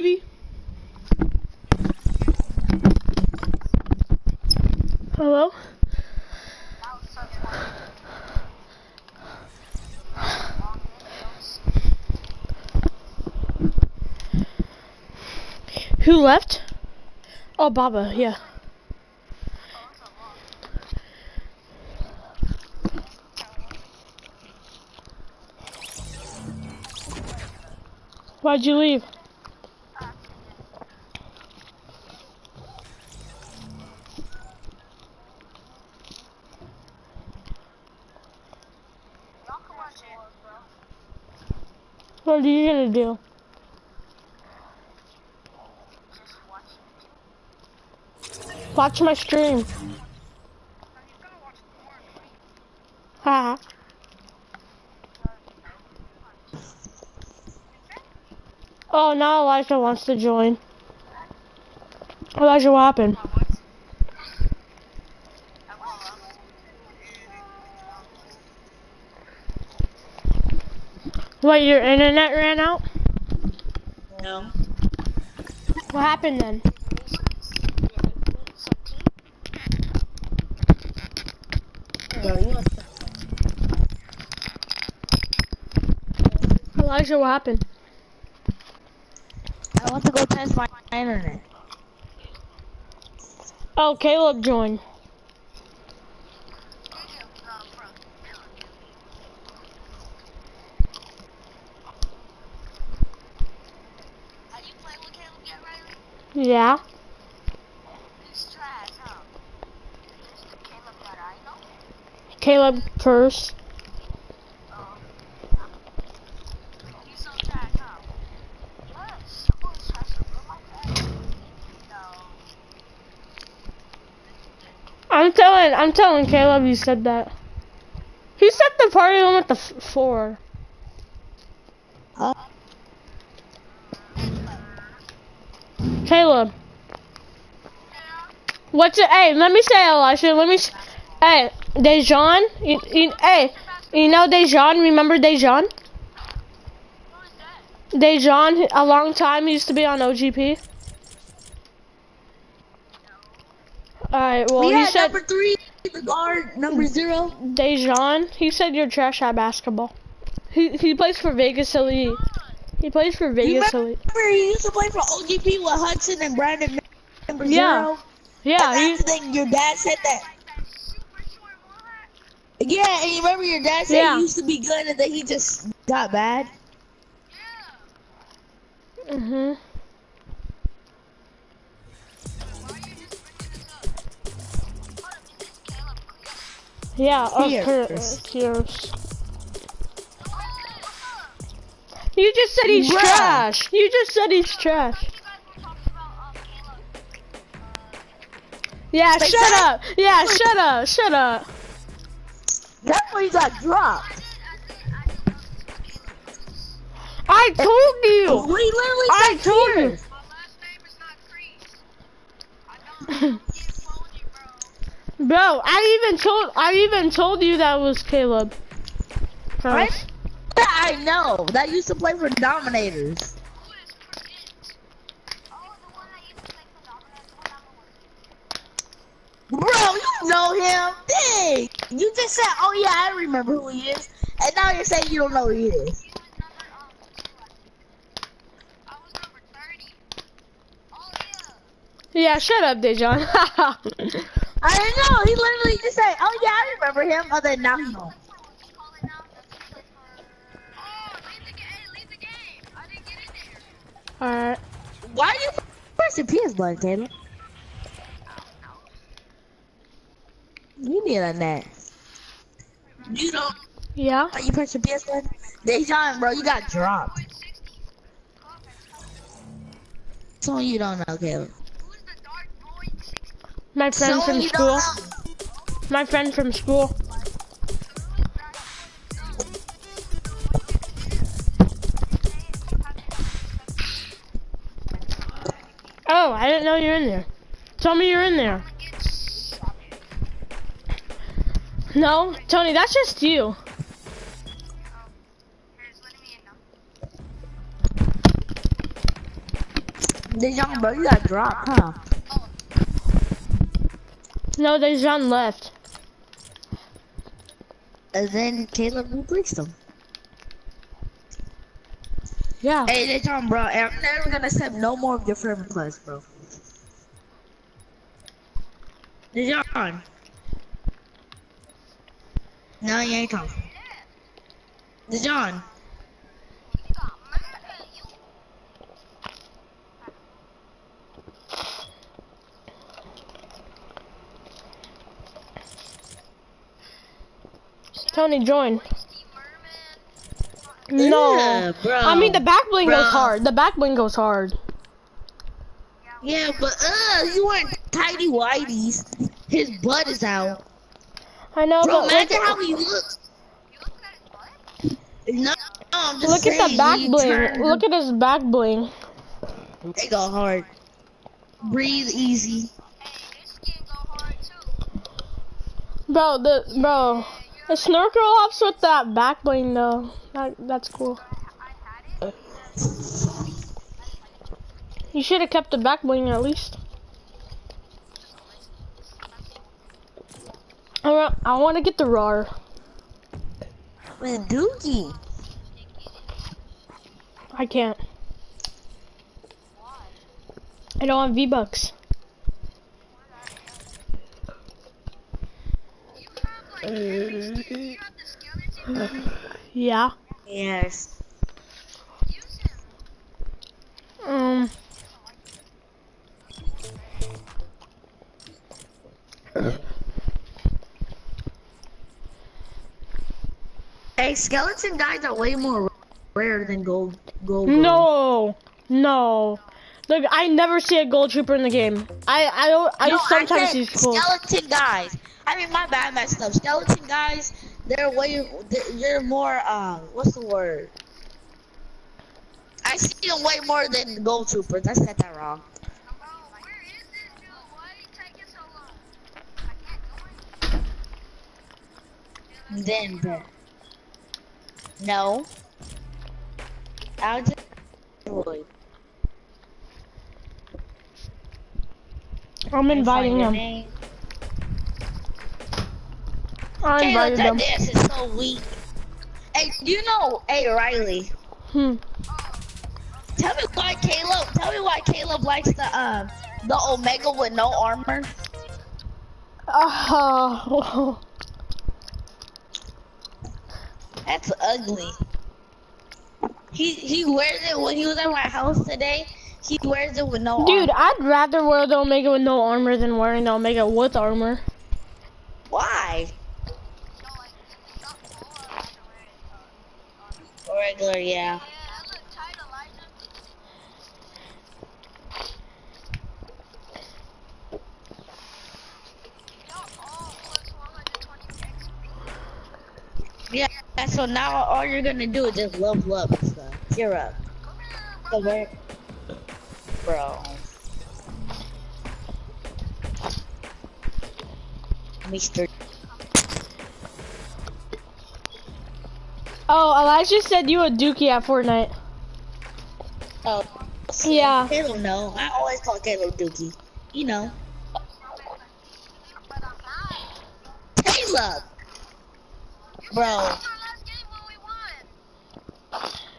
Baby. Hello? Who left? Oh, Baba, yeah. Why'd you leave? Y'all can watch it. What are you gonna do? Just watch it. Watch my stream. Now he's gonna watch porn. Haha. Oh, now Elijah wants to join. Elijah, what happened? What, your internet ran out? No. What happened then? Elijah, what happened? I want to go test my internet. Oh, Caleb joined. Have you played with Caleb yet, Riley? Yeah. Trash, huh? This is the Caleb that I know. Caleb first. Oh. He's so trash, huh? Yes. Who is trash? Who like that? No. I'm telling, I'm telling Caleb you said that. He set the party limit to f- four. Huh? Caleb. What's it? Hey, let me say, Elisha. Let me. Hey, Dejan. You, you, hey, you know Dejan? Remember Dejan? Who is that? Dejan, a long time, used to be on OGP. Alright, well, we he had said number three, the guard, number hmm. zero. Dejan. He said you're trash at basketball. He he plays for Vegas Elite. He plays for You Vegas remember Elite. he used to play for OGP with Hudson and Brandon number Yeah. zero? Yeah, and he. that's the thing, your dad said that. Like that super short one? Yeah, and you remember your dad said Yeah. he used to be good and then he just got bad? Yeah. Yeah, of Pierce. course. Pierce. What's up? You just said he's Bruh. trash. You just said he's trash. You guys were talking about um, Caleb. Yeah, Say shut that. up. Yeah, shut up. Shut up. That's when he got dropped. I told you. We you. literally I said told you. Pierce. My last name is not Crease. I don't keep told you, bro. I even told I even told you that was Caleb. Right? First. I know. That used to play for Dominators. Who is Prince? Oh, the one that used to play for Dominant. What number was Bro, you know him. Dang. You just said, oh yeah, I remember who he is. And now you're saying you don't know who he is. He was number, what? I was number 30. Yeah. Yeah, shut up, Dejan. I know. He literally just said, oh yeah, I remember him. Oh, then now he don't. What you call it now? Does he play for... Leave the game. Hey, I didn't get in there. Alright. Why are you pressing PS button, Taylor? You need a net. You don't. Yeah. Why you pressing PS button? Dejan, bro, you got dropped. Wait, 60. So you don't know, Caleb. Who's the dark boy? 60. My friend So from school. My friend from school. Oh, I didn't know you're in there. Tell me you're in there. No, Tony, that's just you. Dejan, young you got dropped, huh? No, there's John left. And then Caleb replaced him. Yeah. Hey, Dejan, bro, I'm never gonna accept no more of your friend requests, bro. Dejan. No, you ain't talking. Dejan. Tony, join. No. Yeah, bro. I mean, the back bling goes hard. The back bling goes hard. Yeah, but uh, you weren't tidy whiteys. His butt is out. I know, Bro, but look imagine at, how he looks. No, just look at the saying, back bling. Look at his back bling. They go hard. Breathe easy. Bro, the bro, the Snorkel Ops with that back bling though. That, that's cool. You should have kept the back bling at least. Alright, I want to get the RAR. With Dookie. I can't. I don't have V Yeah. Yes. Um. Hey, skeleton guys are way more rare than gold. Gold. No. No. Look, I never see a gold trooper in the game. I I don't. I No, sometimes said see cool. skeleton guys. I mean, my bad, messed up. Skeleton guys, they're way, they're, they're more. Um, what's the word? I see them way more than gold troopers. I said that wrong. Then, bro. No. I'll just. I'm inviting him. I Caleb, invited that him. dance is so weak. Hey, you know, hey Riley, Hmm. tell me why Caleb, tell me why Caleb likes the um the Omega with no armor. Oh. That's ugly. He he wears it when he was at my house today. He wears it with no Dude, armor. I'd rather wear the Omega with no armor than wearing the Omega with armor. Why? Regular, yeah. Yeah. So now all you're gonna do is just level up and stuff. Cheer up. So where, bro? Mister. Oh, Elijah said you a Dookie at Fortnite. Oh. Yeah. Caleb, no. I always call Caleb Dookie. You know. Caleb! Bro,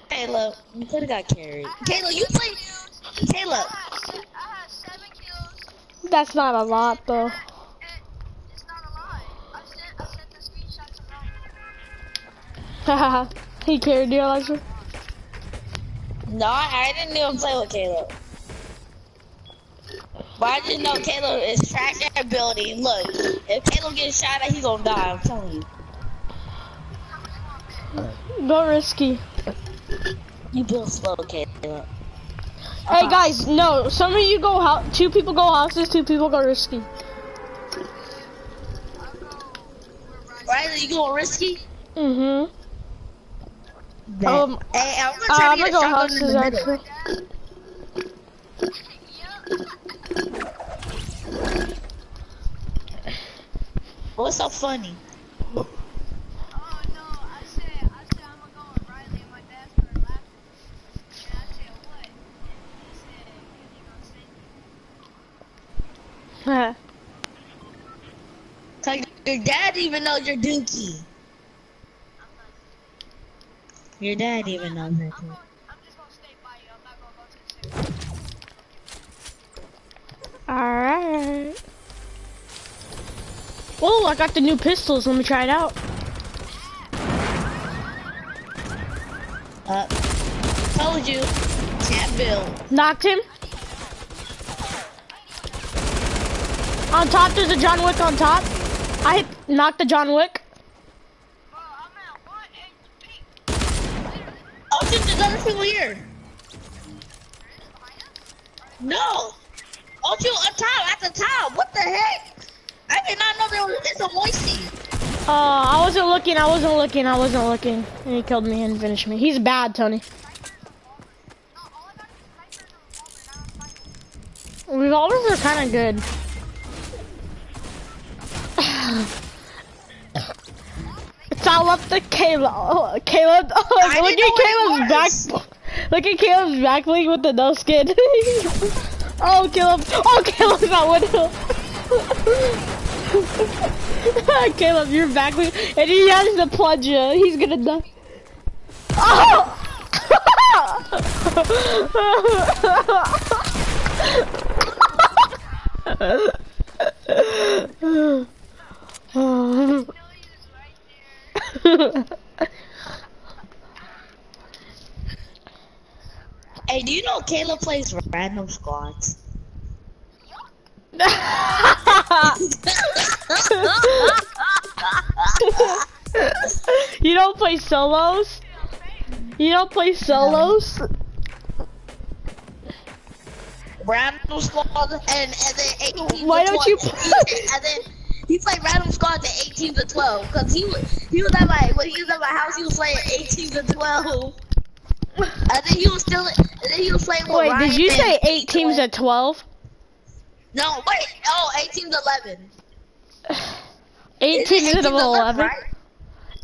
Caleb, you could have got carried. Caleb, you play. Caleb, That's not a lot though. Haha. he carried you, Elijah. no, I, didn't even play with Caleb. But I just know Caleb is trash ability. Look, if Caleb gets shot at, he's gonna die. I'm telling you. Go risky. You build slow, Caleb. Hey guys, no. Some of you go house. Two people go houses. Two people go risky. Riley, you going risky? Mhm. Bet. Um, hey, I'm gonna Uh, try I'm to gonna get a go shotgun in houses the middle. actually. What's so funny? Cause your dad even knows your dookie. Your dad even knows that too. I'm just gonna stay you. I'm not dad even go to the city. Alright. Oh, I got the new pistols. Let me try it out. Uh, told you. Can't. Knocked him. On top, there's a John Wick on top. I hit, knocked the John Wick. Bro, I'm at one HP. Oh, shit, there's other people here. No. Oh, shoot, a top, at the top. What the heck? I did not know there was, it's a moisty. Uh, I wasn't looking, I wasn't looking, I wasn't looking. And he killed me and finished me. He's bad, Tony. Revolvers are kind of good. All up to Caleb. Oh, Caleb, oh, I look at Caleb's back. Look at Caleb's back bling with the no skin. oh, Caleb. Oh, Caleb's not window. Caleb, you're back bling, and he has the plunger. He's gonna die. Oh! No, he's right there. Hey, do you know Kayla plays random squads? you don't play solos? You don't play solos? random squads and, and then 18 Why don't 12. you then he played random squads at 18 to 12 because he was he was at my when he was at my house he was playing 18 to 12 and then he was still and then he was playing Wait, Ryan did you say eight teams at 12? no wait oh 18 to 11 Eight teams at 18 to 11? right?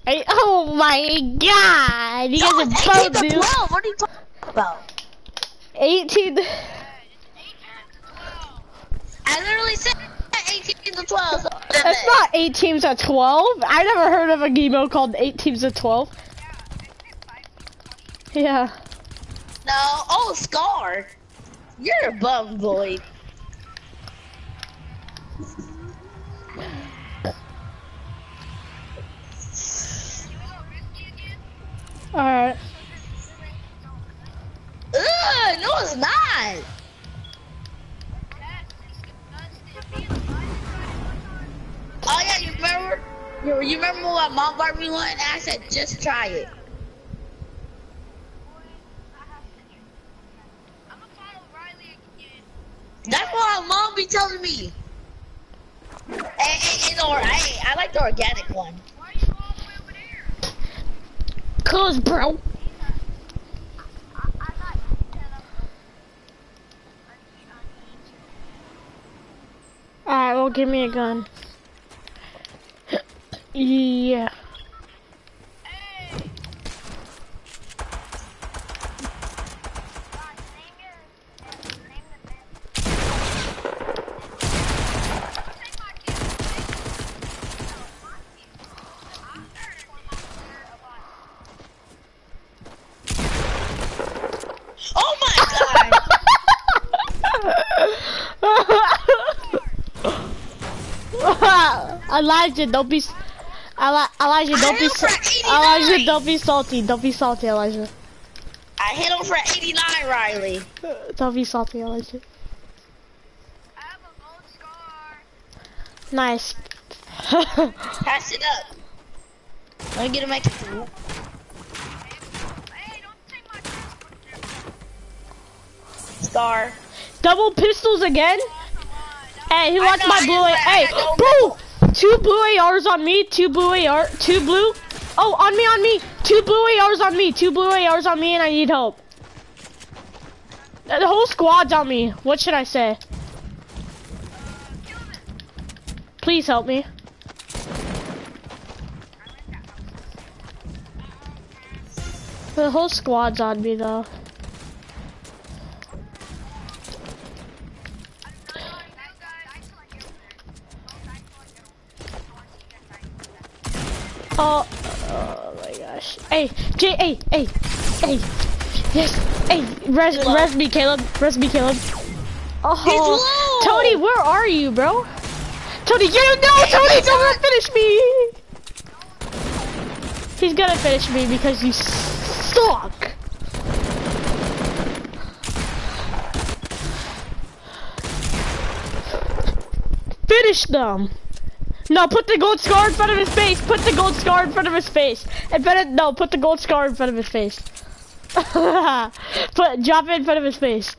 Eight, oh my god! You no, guys are 18 both to dude. 12 what are you talking about 18. I literally said 18 to 12 so That's not eight teams at 12. I never heard of a game mode called eight teams at 12. Yeah. no oh Scar you're a bum boy Alright. Mom bought me one? And I said, just try it. That's what mom be telling me. And, and or, I, I like the organic one. Cause, bro. Alright, well, give me a gun. Yeah. Hey! God, name your, name the band. Take my kid. No, my kid. I'm third one my third of Oh my god! Elijah, don't be. S- Eli- Elijah, don't be. am for s- 89. Elijah, don't be salty. Don't be salty, Elijah. I hit him for 89, Riley. Don't be salty, Elijah. I have a gold scar. Nice. Pass it up. Let me get him my Hey, don't take my transport star. Double pistols again? Hey, he I wants my I blue? know, A- I hey, know. bro, two blue ARs on me, two blue AR, two blue. Oh, on me, on me, two blue ARs on me, two blue ARs on me, and I need help. The whole squad's on me. What should I say? Please help me. The whole squad's on me though. Oh, oh my gosh. Hey, Jay, hey, hey, hey. Yes, hey, res, Hello? res me, Caleb. Res me, Caleb. Oh, low. Tony, where are you, bro? Tony, get him! No, Tony, don't finish me! He's gonna finish me because you suck. Finish them. No, put the gold scar in front of his face. Put the gold scar in front of his face. In front of, no, put the gold scar in front of his face. put drop it in front of his face.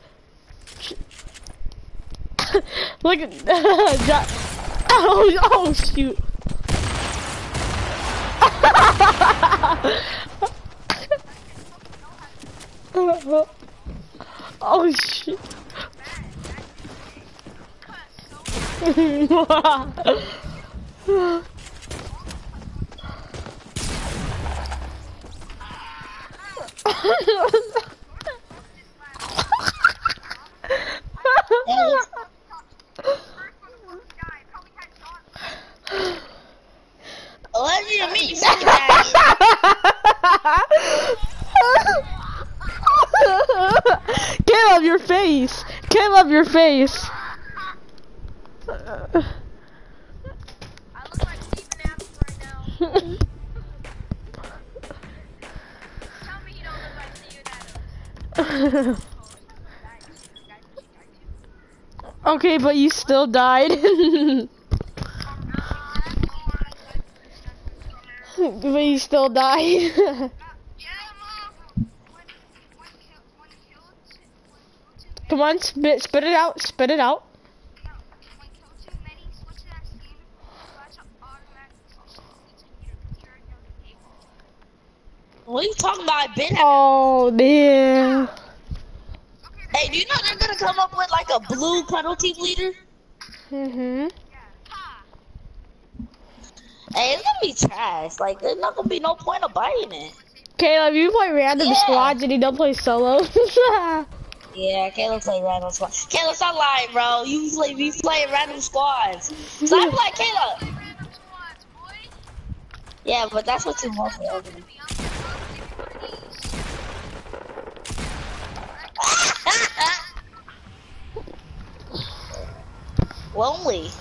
Look at. Oh, oh shoot. oh shit. Caleb, your face. Caleb, your face. okay, but you still died. but you still died. Come on, spit, spit it out, spit it out. No, when killed too many, switch to that skin, flash automatically switch to your computer and the game. What are you talking about? I've been. Oh, man. Hey, do you know they're gonna come up with like a blue cuddle team leader? Mm-hmm. Hey, it's gonna be trash. Like, there's not gonna be no point of buying it. Caleb, you play random Yeah. squads and you don't play solo. Yeah, Caleb play random squads. Caleb, stop lying, bro. You play, we play random squads. So I play Caleb. Random squads, boy. Yeah, but that's what you want for everything. Be on the road, give me one of these. Lonely.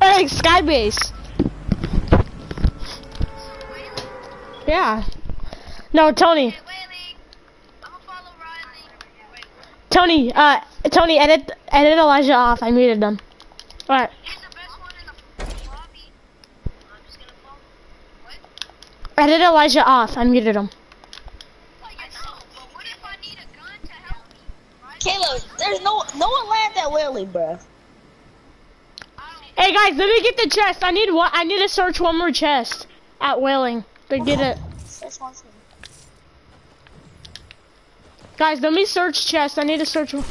hey, Skybase. Yeah. No, Tony. Tony, uh, Tony, edit, edit Elijah off. I muted them. Alright. he's the best one in the lobby. I'm just gonna follow. What? Edit Elijah off. I muted him. I know, but what if I need a gun to help me? Right? Caleb, there's no no one land that Willie, bro. Hey guys, let me get the chest. I need one. I need to search one more chest at Wailing to get it. That's one thing. Guys, let me search chest. I need to search one.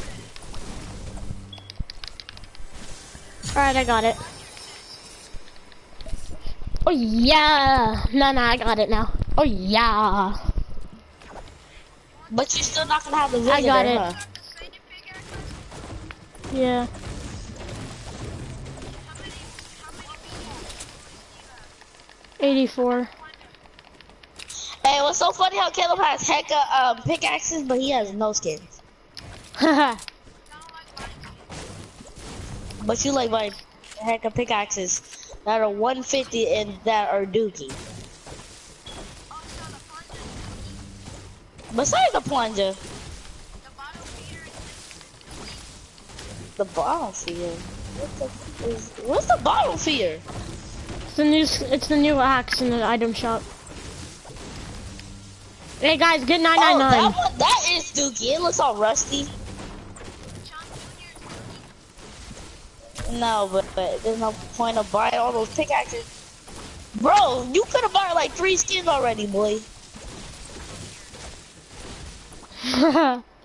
Alright, I got it. Oh yeah. No, no, I got it now. Oh yeah. But you're still not gonna have the visitor, I got it. huh? The Sage pickaxe. Yeah. How many? How many people? 84. Hey, what's so funny how Caleb has hecka um, pickaxes, but he has no skins. Haha. But you like my hecka pickaxes that are 150 and that are dookie. Oh, so the plunger, Besides the plunger, the bottom feeder is the bottle feeder. What the is, what's the bottle feeder? it's the new. It's the new axe in the item shop. Hey guys, get Oh, 999. that one, that is dookie. It looks all rusty. John Jr. No, but, but there's no point of buying all those pickaxes. Bro, you could have bought like three skins already, boy.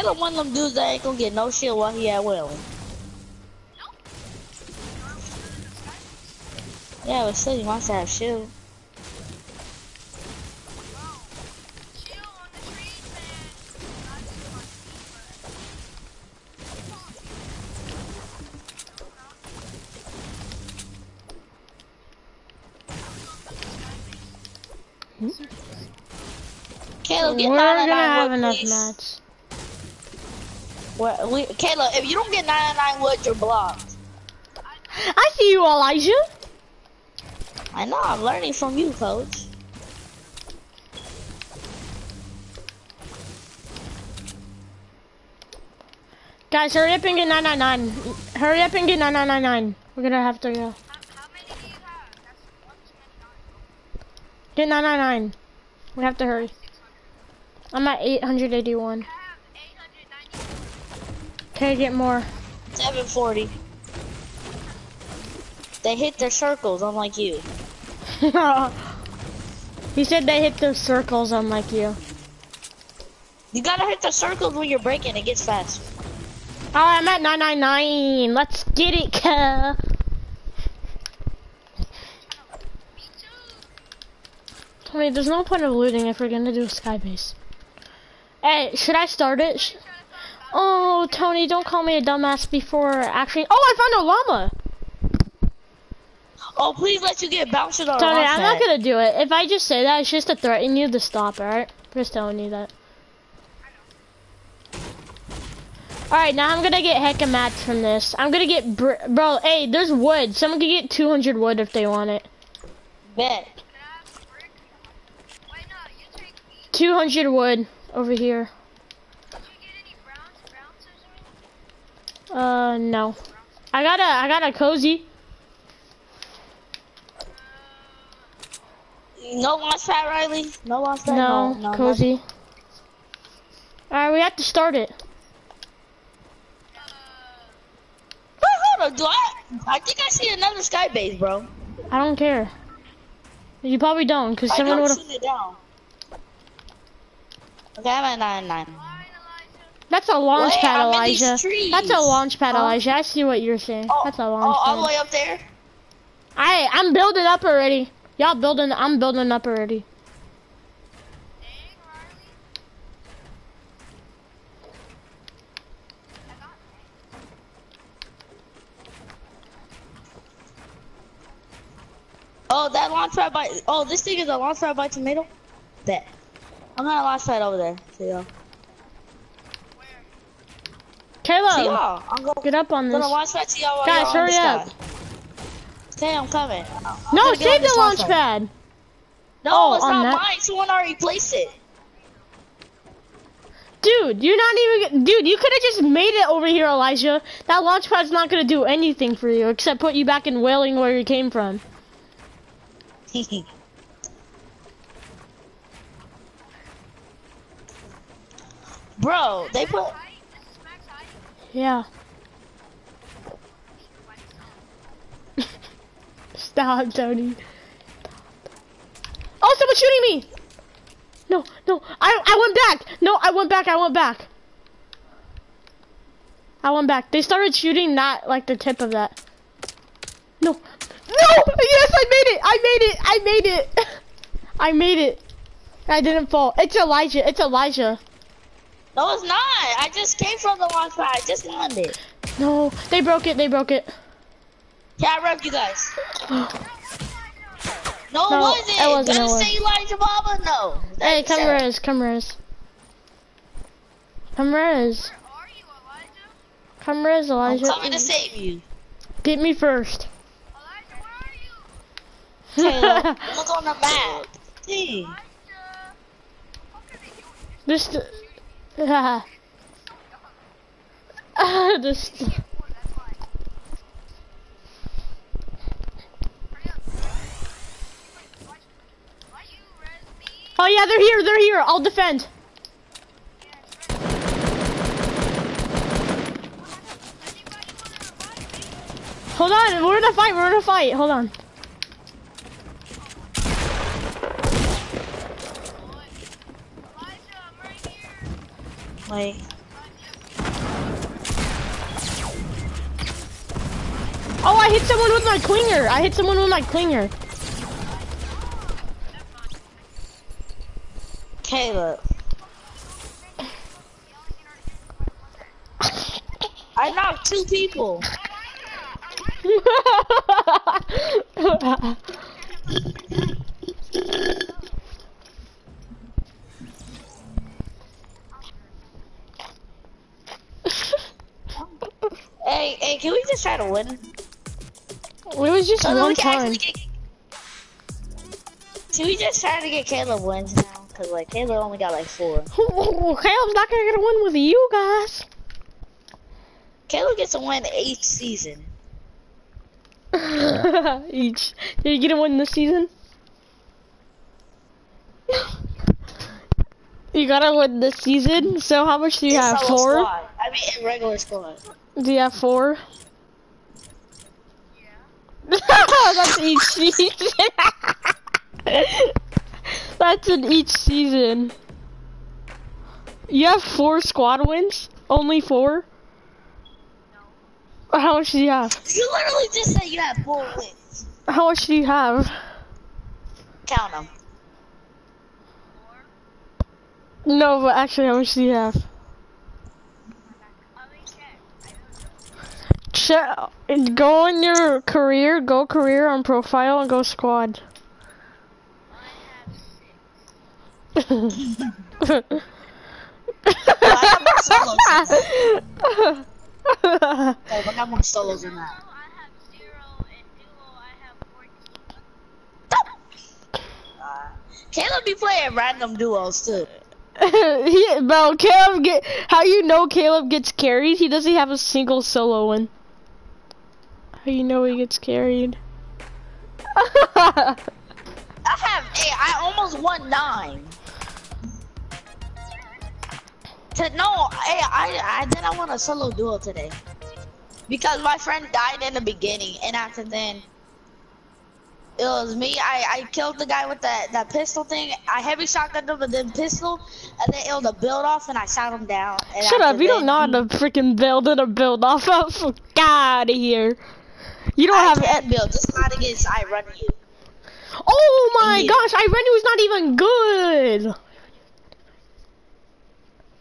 Caleb one of them dudes that ain't gonna get no shit while he at Wailing. Yeah, but still, he wants to have shield. Chill on the trees, man. Not too hmm? Caleb, We're gonna have enough please. Mats. What, we, Caleb, if you don't get 99 wood, you're blocked. I see you, Elijah. I know, I'm learning from you, coach. Guys, hurry up and get 999. Hurry up and get 9999. We're gonna have to go. How, how many do you have? That's one too many. Get 999. We have to hurry. I'm at 881. I have 890. Okay, get more. 740. They hit their circles, unlike you. he said they hit their circles unlike you. You gotta hit the circles when you're breaking, it gets fast. Oh, I'm at 999. Let's get it, cuh. Me too. Tony, there's no point of looting if we're gonna do a sky base. Hey, should I start it? Oh, Tony, don't call me a dumbass before actually. Oh, I found a llama. Oh, please let you get bounced on Tony, I'm not gonna do it. If I just say that, it's just to threaten you to stop, alright? Just telling you that. Alright, now I'm gonna get hecka mats from this. I'm gonna get, br- bro, hey, there's wood. Someone can get 200 wood if they want it. Bet. Can I have a brick? Wait, no, you take me. 200 wood over here. Did you get any browns, browns or Uh, no. I got a, I got a cozy. No launch pad, Riley? No launch pad? No, no, cozy. Alright, we have to start it. Wait, hold on, do I? I think I see another sky base, bro. I don't care. You probably don't, because I someone would down. Okay, I'm at 99. Fine, Elijah. That's a launch Wait, pad, I'm in these Elijah. That's a launch pad, Huh? Elijah. I see what you're saying. Oh, That's a oh, launch all the way up there? I, I'm building up already. Y'all building, I'm building up already. Dang, Riley. I got Oh, that launch pad by, oh, this thing is a launch pad by tomato? Bet. I'm gonna launch pad over there. See y'all. I'm gonna, get up on this. gonna launch pad to Guys, hurry up. Okay, I'm coming. I'm No, gonna get on save the launch pad. No, Oh, it's not that- mine. Someone already placed it. Dude, you're not even, dude, you could have just made it over here, Elijah. That launch pad's not gonna do anything for you except put you back in Wailing where you came from. Bro, they put. height. This is max height. Yeah. Stop, Tony. Oh, someone's shooting me! No, no, I, I went back! No, I went back, I went back. I went back. They started shooting not like the tip of that. No. No! Yes, I made it! I made it! I made it! I made it. I didn't fall. It's Elijah. It's Elijah. No, it's not. I just came from the launch pad. I just landed. No, they broke it. They broke it. Yeah, I repped you guys. No, No, it wasn't. it wasn't, it say Elijah Baba. No. Hey, come res, come res. Come res. Where are you, Elijah? Come res, I'm Elijah. coming to save you. Get me first. Elijah, where are you? Caleb, look on the map. Hey. Elijah. How can they do it? This. me? Oh yeah, they're here. They're here. I'll defend. Hold on. We're in a fight. We're in a fight. Hold on. Like... Oh, I hit someone with my clinger! I hit someone with my clinger! Caleb. I knocked two people! Hey, can we just try to win? it was just Oh, no, one we can time. get- Should we just try to get Caleb wins now? Cause like Caleb only got like four. Caleb's not gonna get a win with you guys. Caleb gets a win each season. Each. Did you get a win this season? you gotta win this season. So how much do you In have? Four? Squad. I mean, in regular squad. Do you have four? Yeah. That's each season. That's in each season. You have four squad wins? Only four? No. How much do you have? You literally just said you have four wins. How much do you have? Count them. No, but actually, how much do you have? Check. Go on your career. Go career on profile and go squad. I got more solos. than that. Hey, I got more solos than that. Uh, Caleb be playing random duos too. he, bro, Caleb get. How you know Caleb gets carried? He doesn't have a single solo win. How you know he gets carried? I have eight. I almost won nine. To, no, hey, I I didn't want a solo duel today because my friend died in the beginning, and after then it was me. I I killed the guy with that that pistol thing. I heavy shotgunned him with the pistol, and then it was a build off, and I shot him down. And Shut up! You don't know how to freaking build and a build off. Fuck out of here. You don't I have. can build, just not against I run you. Oh my Yeah. gosh! Irenu's not even good.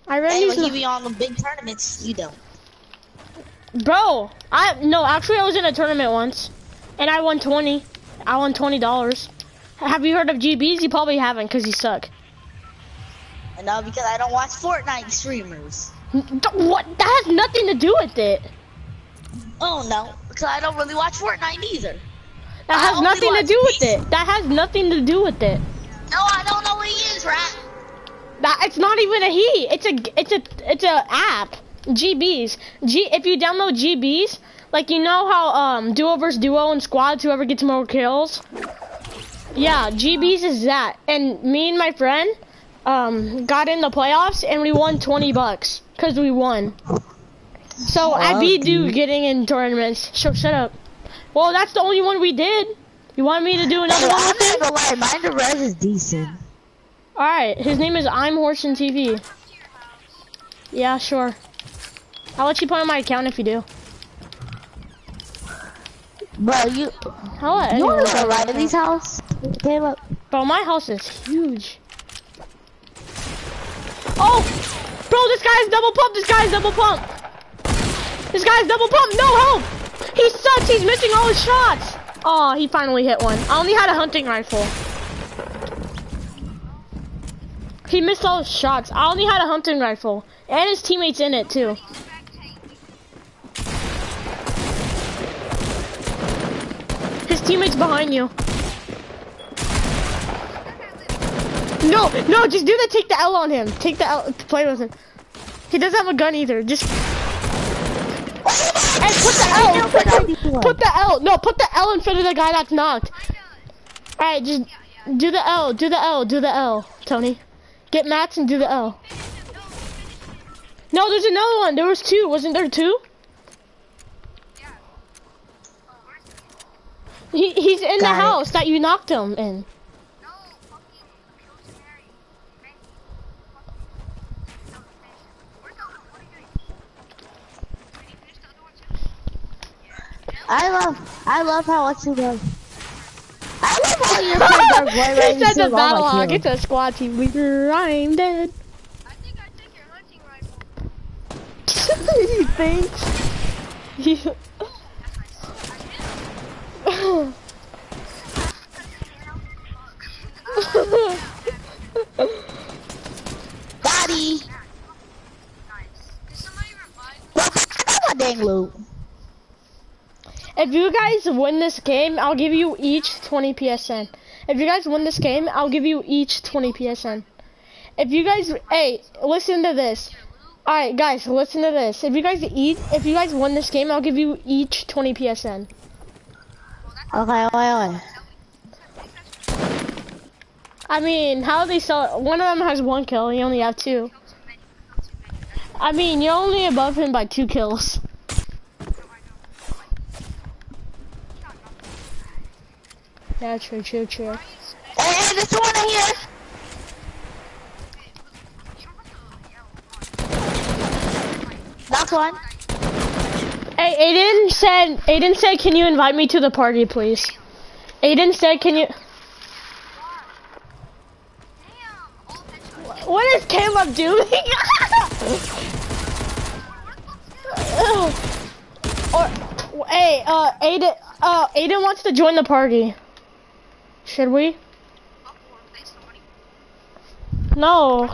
Hey, Irenu's when you not. be on the big tournaments, you don't. Bro, I no. Actually, I was in a tournament once, and I won twenty. I won twenty dollars. Have you heard of GBs? You probably haven't, cause you suck. No, because I don't watch Fortnite streamers. What? That has nothing to do with it. Oh no, because I don't really watch Fortnite either. That has nothing to do with it. That has nothing to do with it. No, I don't know what he is, rat. That it's not even a he. It's a it's a it's a app. GBs. G if you download GBs, like you know how um duo versus duo and squads, whoever gets more kills. Yeah, GBs is that. And me and my friend um got in the playoffs and we won 20 bucks cuz we won. So I beat you getting in tournaments. So shut up. Well, that's the only one we did. You want me to do another one I'm with gonna lie, mine the res is decent. Alright, his name is I'm Horson TV. Yeah, sure. I'll let you put on my account if you do. Bro, you I'll you wanna go on right in these house? Caleb. Bro, my house is huge. Oh! Bro, this guy's double pump! This guy's double pump! This guy's double pump! No help! He sucks! He's missing all his shots! Oh, he finally hit one. I only had a hunting rifle. He missed all his shots. I only had a hunting rifle. And his teammates in it, too. His teammates behind you. No, no, just do the take the L on him. Take the L play with him. He doesn't have a gun either. Just Hey, put the L. Put the, put the L. No, put the L in front of the guy that's knocked. All right, just do the L. Do the L. Do the L. Tony, get mats and do the L. No, there's another one. There was two. Wasn't there two? He, he's in the Got it. house that you knocked him in. No, fucking kill Canary. Thank you. Fucking no, thank you. Where's the other one? What are you doing? Did you finish the other one too? Yeah. I love, I love how much you love. I love how your friends are boy right He said the battle my hawk. kill. It's a squad team. We I'm dead. I think I take your hunting rifle. he thinks. He... Body. Nice. Did somebody revive me? Bro, I got my dang loot. If you guys win this game, I'll give you each 20 PSN. If you guys win this game, I'll give you each 20 PSN. If you guys, hey, listen to this. Alright, guys, listen to this. If you guys eat, if you guys win this game, I'll give you each 20 PSN. Okay, wait, wait. I mean, how do they sell it? One of them has one kill. You only have two. I mean, you're only above him by two kills. Yeah, true, true, true. Hey, hey, there's one in here. That's one. Hey, Aiden said, Aiden said, can you invite me to the party, please? Aiden said, can you? What is Caleb doing? or, hey, uh, Aiden, uh, Aiden wants to join the party. Should we? No.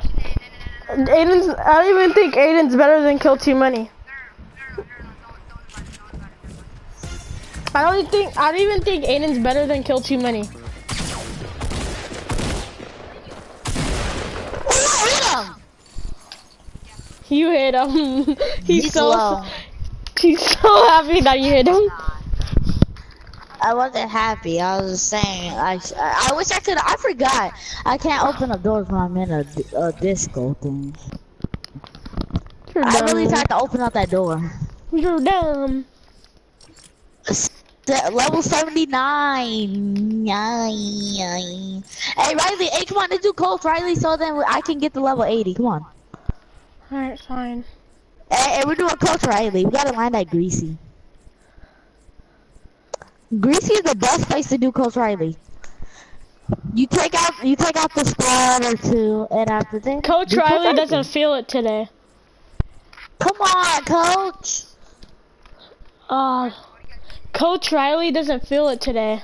Aiden's, I don't even think Aiden's better than Kill Too Many. I don't even think, I don't even think Aiden's better than Kill Too Many. Ooh, hit him. You hit him. he's, He's so, low. he's so happy that you hit him. I wasn't happy. I was just saying. I I wish I could. I forgot. I can't open up doors when I'm in a, a disco thing. You're I dumb. really tried to open up that door. You're dumb. Level 79. Yay. Hey, Riley, hey, come on, let's do Colt, Riley, so then I can get to level 80. Come on. Alright, fine. Hey, hey, we're doing Coach Riley. We gotta line that Greasy. Greasy is the best place to do Coach Riley. You take out, you take out the squad or two, and after that, Coach Riley doesn't feel it today. Come on, Coach. Uh, Coach Riley doesn't feel it today.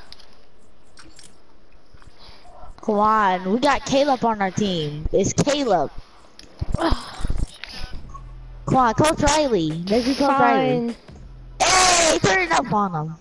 Come on, we got Caleb on our team. It's Caleb. Come on, Coach Riley. Let's do Coach Riley. Hey, turn it up on him.